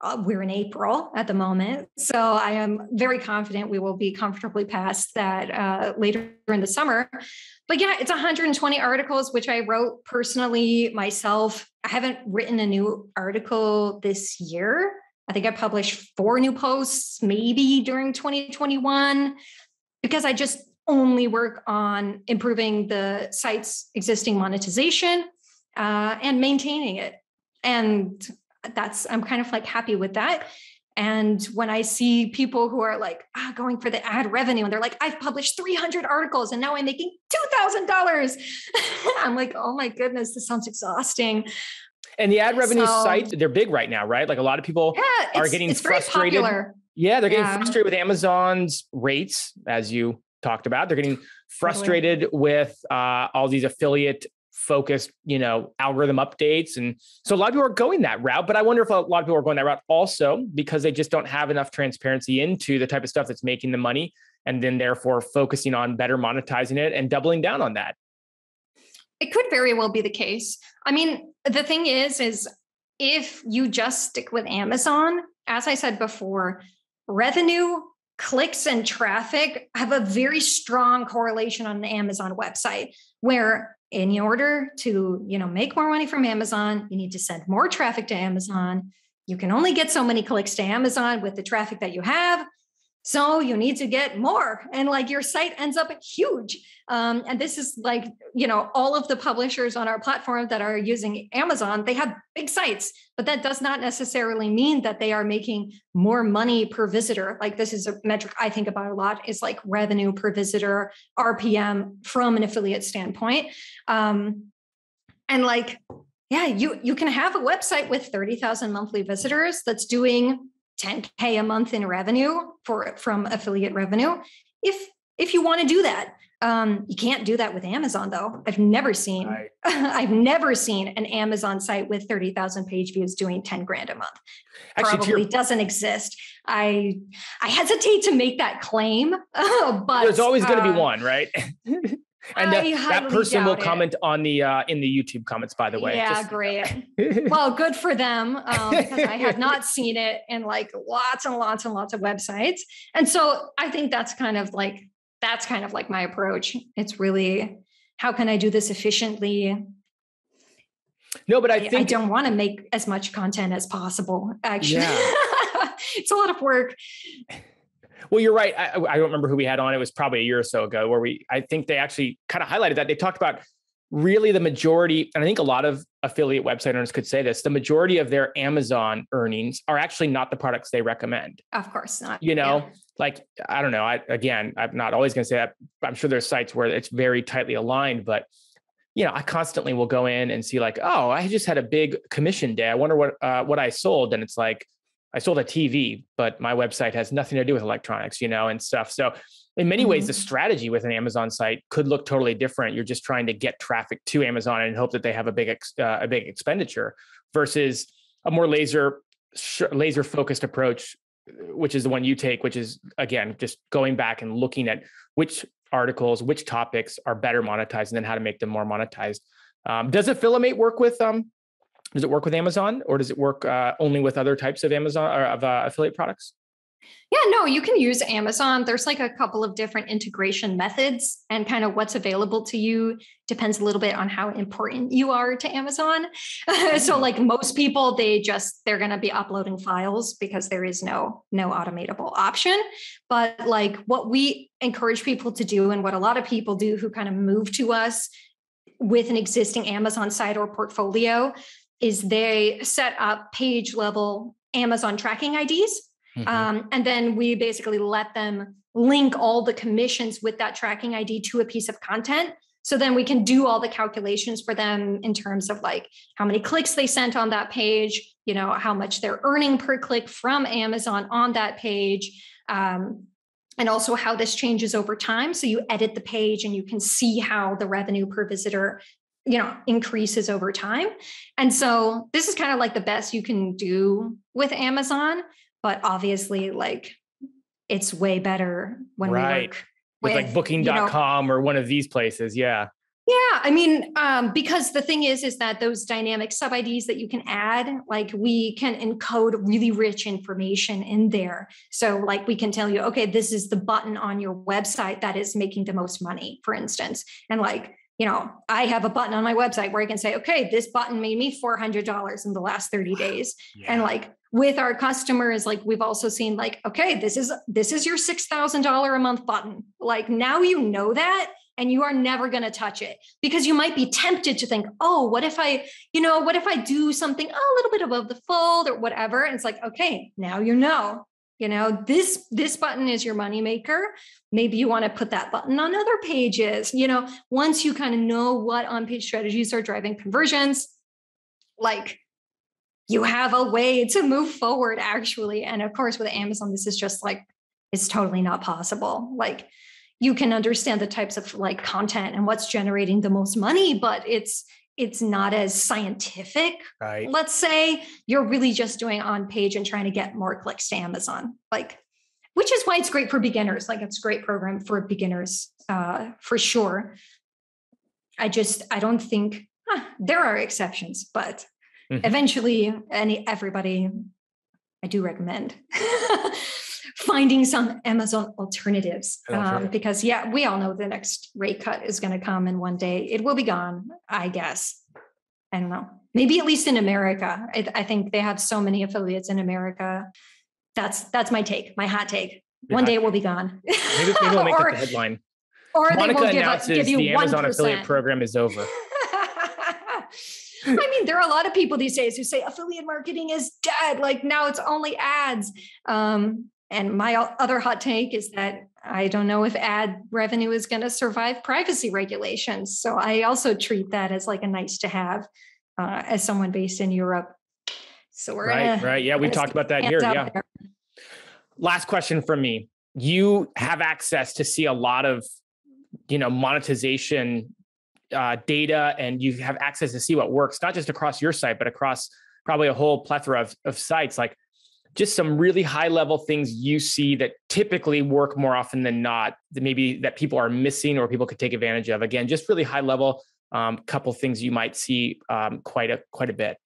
uh, we're in April at the moment. So I am very confident we will be comfortably past that uh, later in the summer. But yeah, it's 120 articles, which I wrote personally myself. I haven't written a new article this year. I think I published four new posts maybe during 2021 because I just only work on improving the site's existing monetization uh, and maintaining it. And that's i'm kind of like happy with that. And when i see people who are like ah, going for the ad revenue and they're like i've published 300 articles and now i'm making $2000 i'm like oh my goodness this sounds exhausting. And the ad revenue so, sites they're big right now right? Like a lot of people yeah, are getting frustrated. yeah they're getting yeah. frustrated with amazon's rates as you talked about they're getting frustrated with uh, all these affiliate focused, you know, algorithm updates. And so a lot of people are going that route. But I wonder if a lot of people are going that route also because they just don't have enough transparency into the type of stuff that's making the money and then therefore focusing on better monetizing it and doubling down on that. It could very well be the case. I mean, the thing is, is if you just stick with Amazon, as I said before, revenue, clicks, and traffic have a very strong correlation on the Amazon website where in order to you know make more money from amazon you need to send more traffic to amazon. You can only get so many clicks to amazon with the traffic that you have so you need to get more. And like your site ends up huge. Um, and this is like you know all of the publishers on our platform that are using amazon they have big sites. But that does not necessarily mean that they are making more money per visitor. Like this is a metric i think about a lot is like revenue per visitor rpm from an affiliate standpoint. Um, and like yeah you you can have a website with 30,000 monthly visitors that's doing 10k a month in revenue for from affiliate revenue if if you want to do that. Um, you can't do that with amazon though. I've never seen right. i've never seen an amazon site with 30000 page views doing 10 grand a month. Actually, probably your- doesn't exist. I i hesitate to make that claim but there's always going to be uh, one right and that, that person will comment on the uh, in the YouTube comments. By the way, yeah, Just, great. well, good for them um, because I have not seen it in like lots and lots and lots of websites, and so I think that's kind of like that's kind of like my approach. It's really how can I do this efficiently? No, but I think I don't want to make as much content as possible. Actually, yeah. it's a lot of work. Well, you're right. I, I, don't remember who we had on. It was probably a year or so ago where we, I think they actually kind of highlighted that. They talked about really the majority, and I think a lot of affiliate website owners could say this the majority of their Amazon earnings are actually not the products they recommend. Of course not. You know, yeah. like, I don't know. I, again, I'm not always going to say that. I'm sure there's sites where it's very tightly aligned, but you know, I constantly will go in and see like, oh, I just had a big commission day. I wonder what uh, what I sold, and it's like I sold a TV, but my website has nothing to do with electronics, you know, and stuff. So in many mm-hmm. ways, the mm-hmm. strategy with an Amazon site could look totally different. You're just trying to get traffic to Amazon and hope that they have a big ex, uh, a big expenditure versus a more laser laser focused approach, which is the one you take, which is again just going back and looking at which articles, which topics are better monetized, and then how to make them more monetized. Um, does Affilimate work with um, does it work with Amazon or does it work uh, only with other types of Amazon or of uh, affiliate products? Yeah, no, you can use Amazon. There's like a couple of different integration methods, and kind of what's available to you depends a little bit on how important you are to Amazon. so, mm. like most people, they just they're going to be uploading files because there is no no automatable option. But like what we encourage people to do, and what a lot of people do who kind of move to us with an existing Amazon site or portfolio, is they set up page level Amazon tracking IDs. Mm-hmm. Um, and then we basically let them link all the commissions with that tracking ID to a piece of content. So then we can do all the calculations for them in terms of like how many clicks they sent on that page, you know, how much they're earning per click from Amazon on that page. Um, and also how this changes over time. So you edit the page and you can see how the revenue per visitor you know increases over time and so this is kind of like the best you can do with amazon but obviously like it's way better when right. we work with, with like booking.com you know, or one of these places yeah yeah, I mean, um, because the thing is, is that those dynamic sub IDs that you can add, like we can encode really rich information in there. So, like, we can tell you, okay, this is the button on your website that is making the most money, for instance, and like you know, I have a button on my website where I can say, okay, this button made me $400 in the last 30 days. Yeah. And like with our customers, like we've also seen like, okay, this is, this is your $6,000 a month button. Like now you know that and you are never going to touch it because you might be tempted to think, oh, what if I, you know, what if I do something a little bit above the fold or whatever? And it's like, okay, now you know you know this this button is your money maker maybe you want to put that button on other pages. You know once you kind of know what on page strategies are driving conversions like you have a way to move forward actually. And of course with amazon this is just like it's totally not possible. Like you can understand the types of like content and what's generating the most money, but it's it's not as scientific. Right. Let's say you're really just doing on page and trying to get more clicks to Amazon. Like which is why it's great for beginners. Like it's a great program for beginners uh, for sure. I just I don't think huh, there are exceptions, but mm-hmm. eventually, any everybody, I do recommend finding some Amazon alternatives um, because yeah, we all know the next rate cut is going to come and one day. It will be gone, I guess. I don't know. Maybe at least in America. I, I think they have so many affiliates in America that's that's my take, my hot take. One day it will be gone. maybe, maybe we'll make or, it the headline. Or Monica they will announces give, give you the 1%. Amazon affiliate program is over. I mean, there are a lot of people these days who say affiliate marketing is dead. Like now it's only ads. Um, and my other hot take is that I don't know if ad revenue is going to survive privacy regulations. So I also treat that as like a nice to have uh, as someone based in Europe. So we're right, gonna, right. Yeah, we talked about that here. Yeah. There. Last question from me. You have access to see a lot of, you know, monetization uh, data, and you have access to see what works, not just across your site, but across probably a whole plethora of, of sites. Like, just some really high level things you see that typically work more often than not that maybe that people are missing or people could take advantage of. Again just really high level um, couple things you might see um, quite a quite a bit.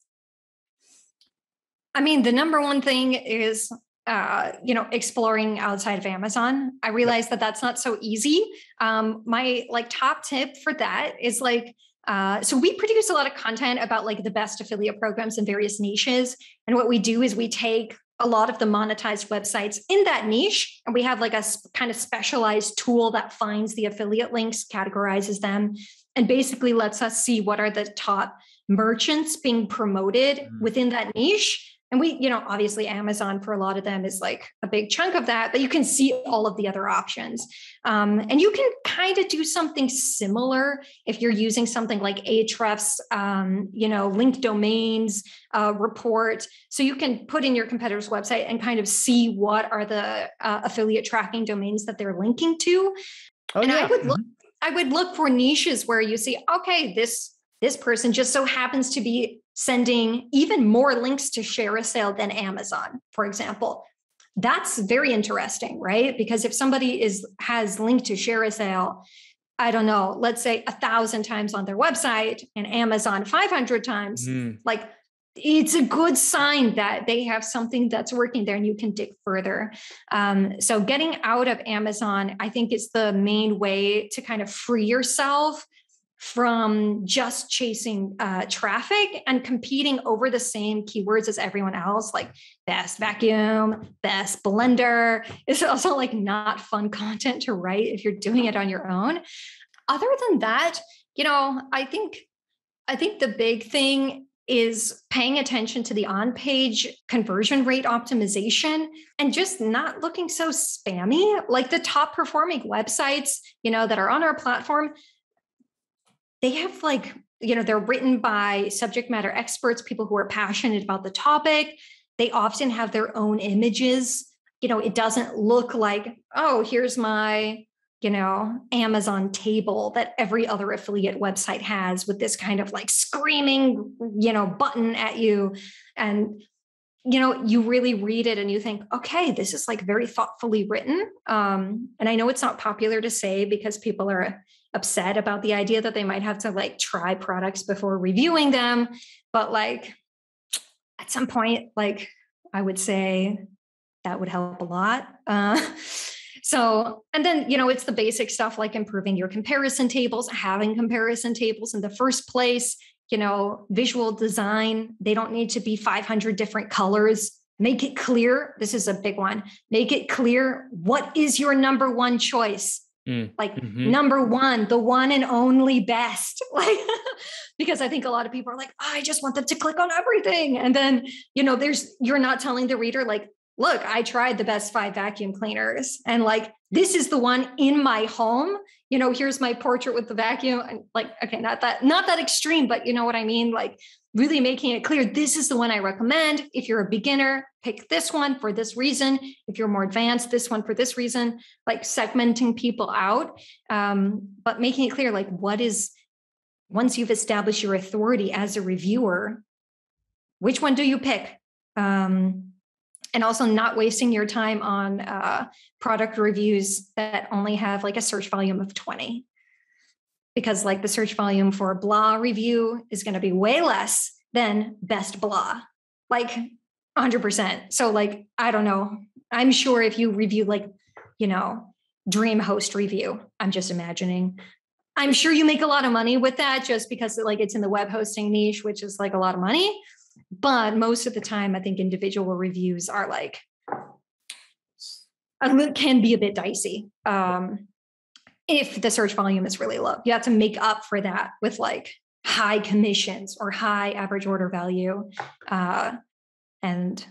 I mean, the number one thing is uh, you know exploring outside of amazon. I realize that that's not so easy. Um, my like top tip for that is like uh, so we produce a lot of content about like the best affiliate programs in various niches. And what we do is we take a lot of the monetized websites in that niche and we have like a kind of specialized tool that finds the affiliate links categorizes them and basically lets us see what are the top merchants being promoted mm. within that niche and we you know obviously amazon for a lot of them is like a big chunk of that but you can see all of the other options um, and you can kind of do something similar if you're using something like ahrefs um, you know link domains uh, report so you can put in your competitor's website and kind of see what are the uh, affiliate tracking domains that they're linking to oh, and yeah. i would look mm-hmm. i would look for niches where you see okay this this person just so happens to be sending even more links to ShareASale than Amazon, for example. That's very interesting, right? Because if somebody is has linked to ShareASale, I don't know, let's say a thousand times on their website and Amazon 500 times, mm. like it's a good sign that they have something that's working there and you can dig further. Um, so getting out of Amazon, I think is the main way to kind of free yourself from just chasing uh, traffic and competing over the same keywords as everyone else, like best vacuum, best blender. It's also like not fun content to write if you're doing it on your own. Other than that, you know, I think I think the big thing is paying attention to the on page conversion rate optimization and just not looking so spammy. Like the top performing websites, you know, that are on our platform, they have like you know they're written by subject matter experts people who are passionate about the topic. They often have their own images. You know it doesn't look like oh here's my you know amazon table that every other affiliate website has with this kind of like screaming you know button at you. And you know you really read it and you think okay this is like very thoughtfully written. Um, and i know it's not popular to say because people are upset about the idea that they might have to like try products before reviewing them. But like at some point like i would say that would help a lot. Uh, so and then you know it's the basic stuff like improving your comparison tables having comparison tables in the first place you know visual design. They don't need to be 500 different colors. Make it clear this is a big one make it clear what is your number one choice Mm. Like mm-hmm. number one, the one and only best. Like, because I think a lot of people are like, oh, I just want them to click on everything. And then, you know, there's, you're not telling the reader, like, look, I tried the best five vacuum cleaners and like, this is the one in my home. You know, here's my portrait with the vacuum. And like, okay, not that, not that extreme, but you know what I mean? Like, really making it clear this is the one I recommend. If you're a beginner, pick this one for this reason. If you're more advanced, this one for this reason, like segmenting people out, um, but making it clear like what is, once you've established your authority as a reviewer, which one do you pick? Um, and also not wasting your time on uh, product reviews that only have like a search volume of 20 because like the search volume for blah review is going to be way less than best blah like 100% so like i don't know. I'm sure if you review like you know DreamHost review i'm just imagining. I'm sure you make a lot of money with that just because like it's in the web hosting niche which is like a lot of money. But most of the time i think individual reviews are like can be a bit dicey. Um, if the search volume is really low. You have to make up for that with like high commissions or high average order value. Uh, and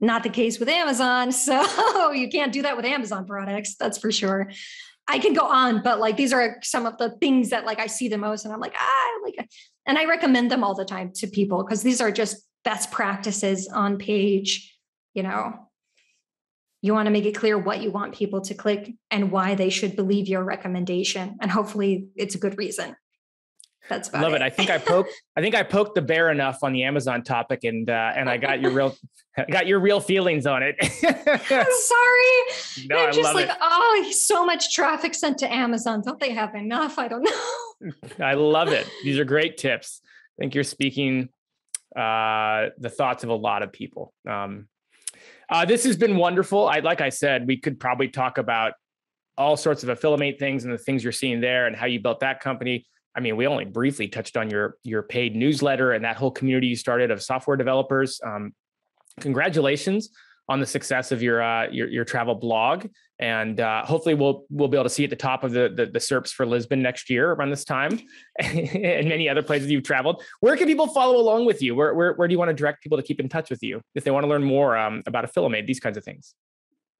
not the case with Amazon. So you can't do that with Amazon products, that's for sure. I can go on, but like these are some of the things that like I see the most and I'm like, ah, like and I recommend them all the time to people because these are just best practices on page, you know, you want to make it clear what you want people to click and why they should believe your recommendation. And hopefully it's a good reason. That's about love it. it. I think I poked. I think I poked the bear enough on the Amazon topic, and uh, and I got your real, got your real feelings on it. sorry. No, I'm I just like, it. oh, so much traffic sent to Amazon. Don't they have enough? I don't know. I love it. These are great tips. I think you're speaking uh, the thoughts of a lot of people. Um, uh, this has been wonderful. I like I said, we could probably talk about all sorts of affiliate things and the things you're seeing there and how you built that company. I mean, we only briefly touched on your your paid newsletter and that whole community you started of software developers. Um, congratulations on the success of your uh, your, your travel blog, and uh, hopefully we'll we'll be able to see at the top of the, the the SERPs for Lisbon next year around this time, and many other places you've traveled. Where can people follow along with you? Where where, where do you want to direct people to keep in touch with you if they want to learn more um, about Affilimate, these kinds of things?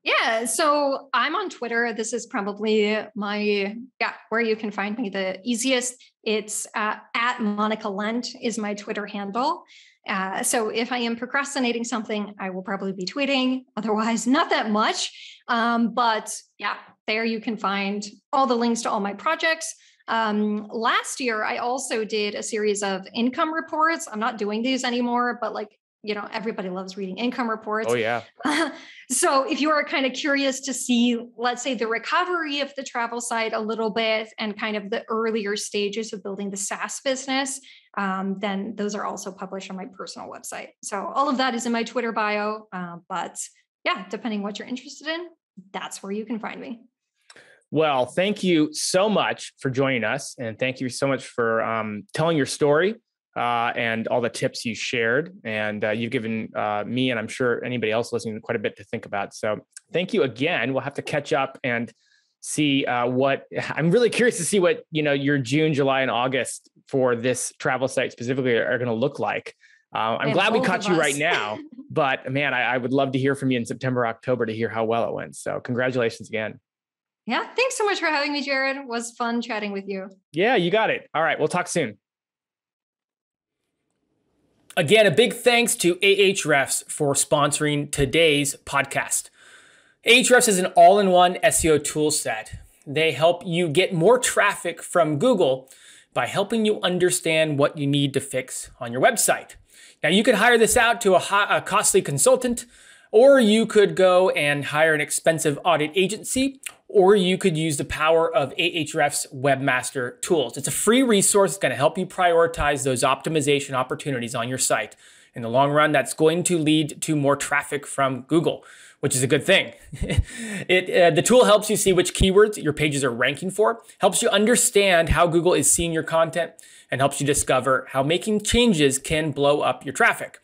Yeah, so I'm on Twitter. This is probably my yeah where you can find me the easiest. It's uh, at Monica Lent is my Twitter handle. Uh, so if I am procrastinating something, I will probably be tweeting. Otherwise, not that much. Um, but yeah, there you can find all the links to all my projects. Um, last year, I also did a series of income reports. I'm not doing these anymore, but like you know everybody loves reading income reports oh yeah so if you are kind of curious to see let's say the recovery of the travel site a little bit and kind of the earlier stages of building the saas business um, then those are also published on my personal website. So all of that is in my Twitter bio. Uh, but yeah, depending what you're interested in, that's where you can find me. Well, thank you so much for joining us, and thank you so much for um, telling your story uh, and all the tips you shared. And uh, you've given uh, me, and I'm sure anybody else listening, quite a bit to think about. So, thank you again. We'll have to catch up and see uh, what I'm really curious to see what you know your June, July, and August for this travel site specifically are, going to look like. Uh, I'm glad we caught you right now, but man, I, I, would love to hear from you in September, October to hear how well it went. So congratulations again. Yeah, thanks so much for having me, Jared. It was fun chatting with you. Yeah, you got it. All right, we'll talk soon. Again, a big thanks to Ahrefs for sponsoring today's podcast. Ahrefs is an all-in-one SEO tool set. They help you get more traffic from Google by helping you understand what you need to fix on your website. Now, you could hire this out to a, a costly consultant, or you could go and hire an expensive audit agency, or you could use the power of Ahrefs Webmaster tools. It's a free resource. It's going to help you prioritize those optimization opportunities on your site. In the long run, that's going to lead to more traffic from Google which is a good thing. it, uh, the tool helps you see which keywords your pages are ranking for, helps you understand how Google is seeing your content, and helps you discover how making changes can blow up your traffic.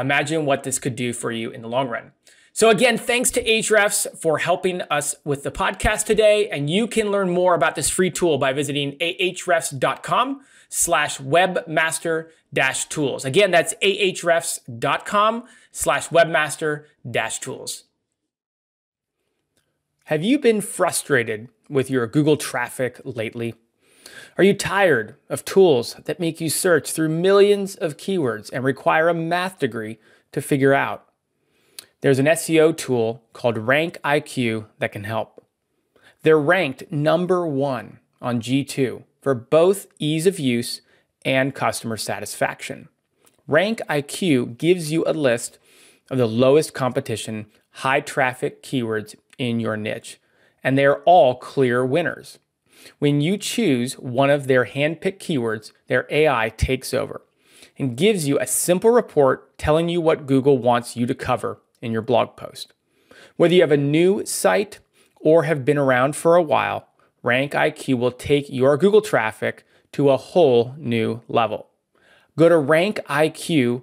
Imagine what this could do for you in the long run. So again, thanks to Ahrefs for helping us with the podcast today. And you can learn more about this free tool by visiting ahrefs.com slash webmaster dash tools. Again, that's ahrefs.com slash webmaster dash tools. Have you been frustrated with your Google traffic lately? Are you tired of tools that make you search through millions of keywords and require a math degree to figure out? There's an SEO tool called Rank IQ that can help. They're ranked number one on G2 for both ease of use and customer satisfaction. Rank IQ gives you a list of the lowest competition, high traffic keywords in your niche, and they are all clear winners. When you choose one of their handpicked keywords, their AI takes over and gives you a simple report telling you what Google wants you to cover in your blog post. Whether you have a new site or have been around for a while, Rank IQ will take your Google traffic to a whole new level. Go to rankiq.com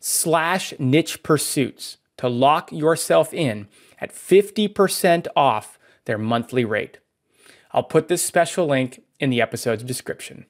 slash niche pursuits to lock yourself in at 50% off their monthly rate. I'll put this special link in the episode's description.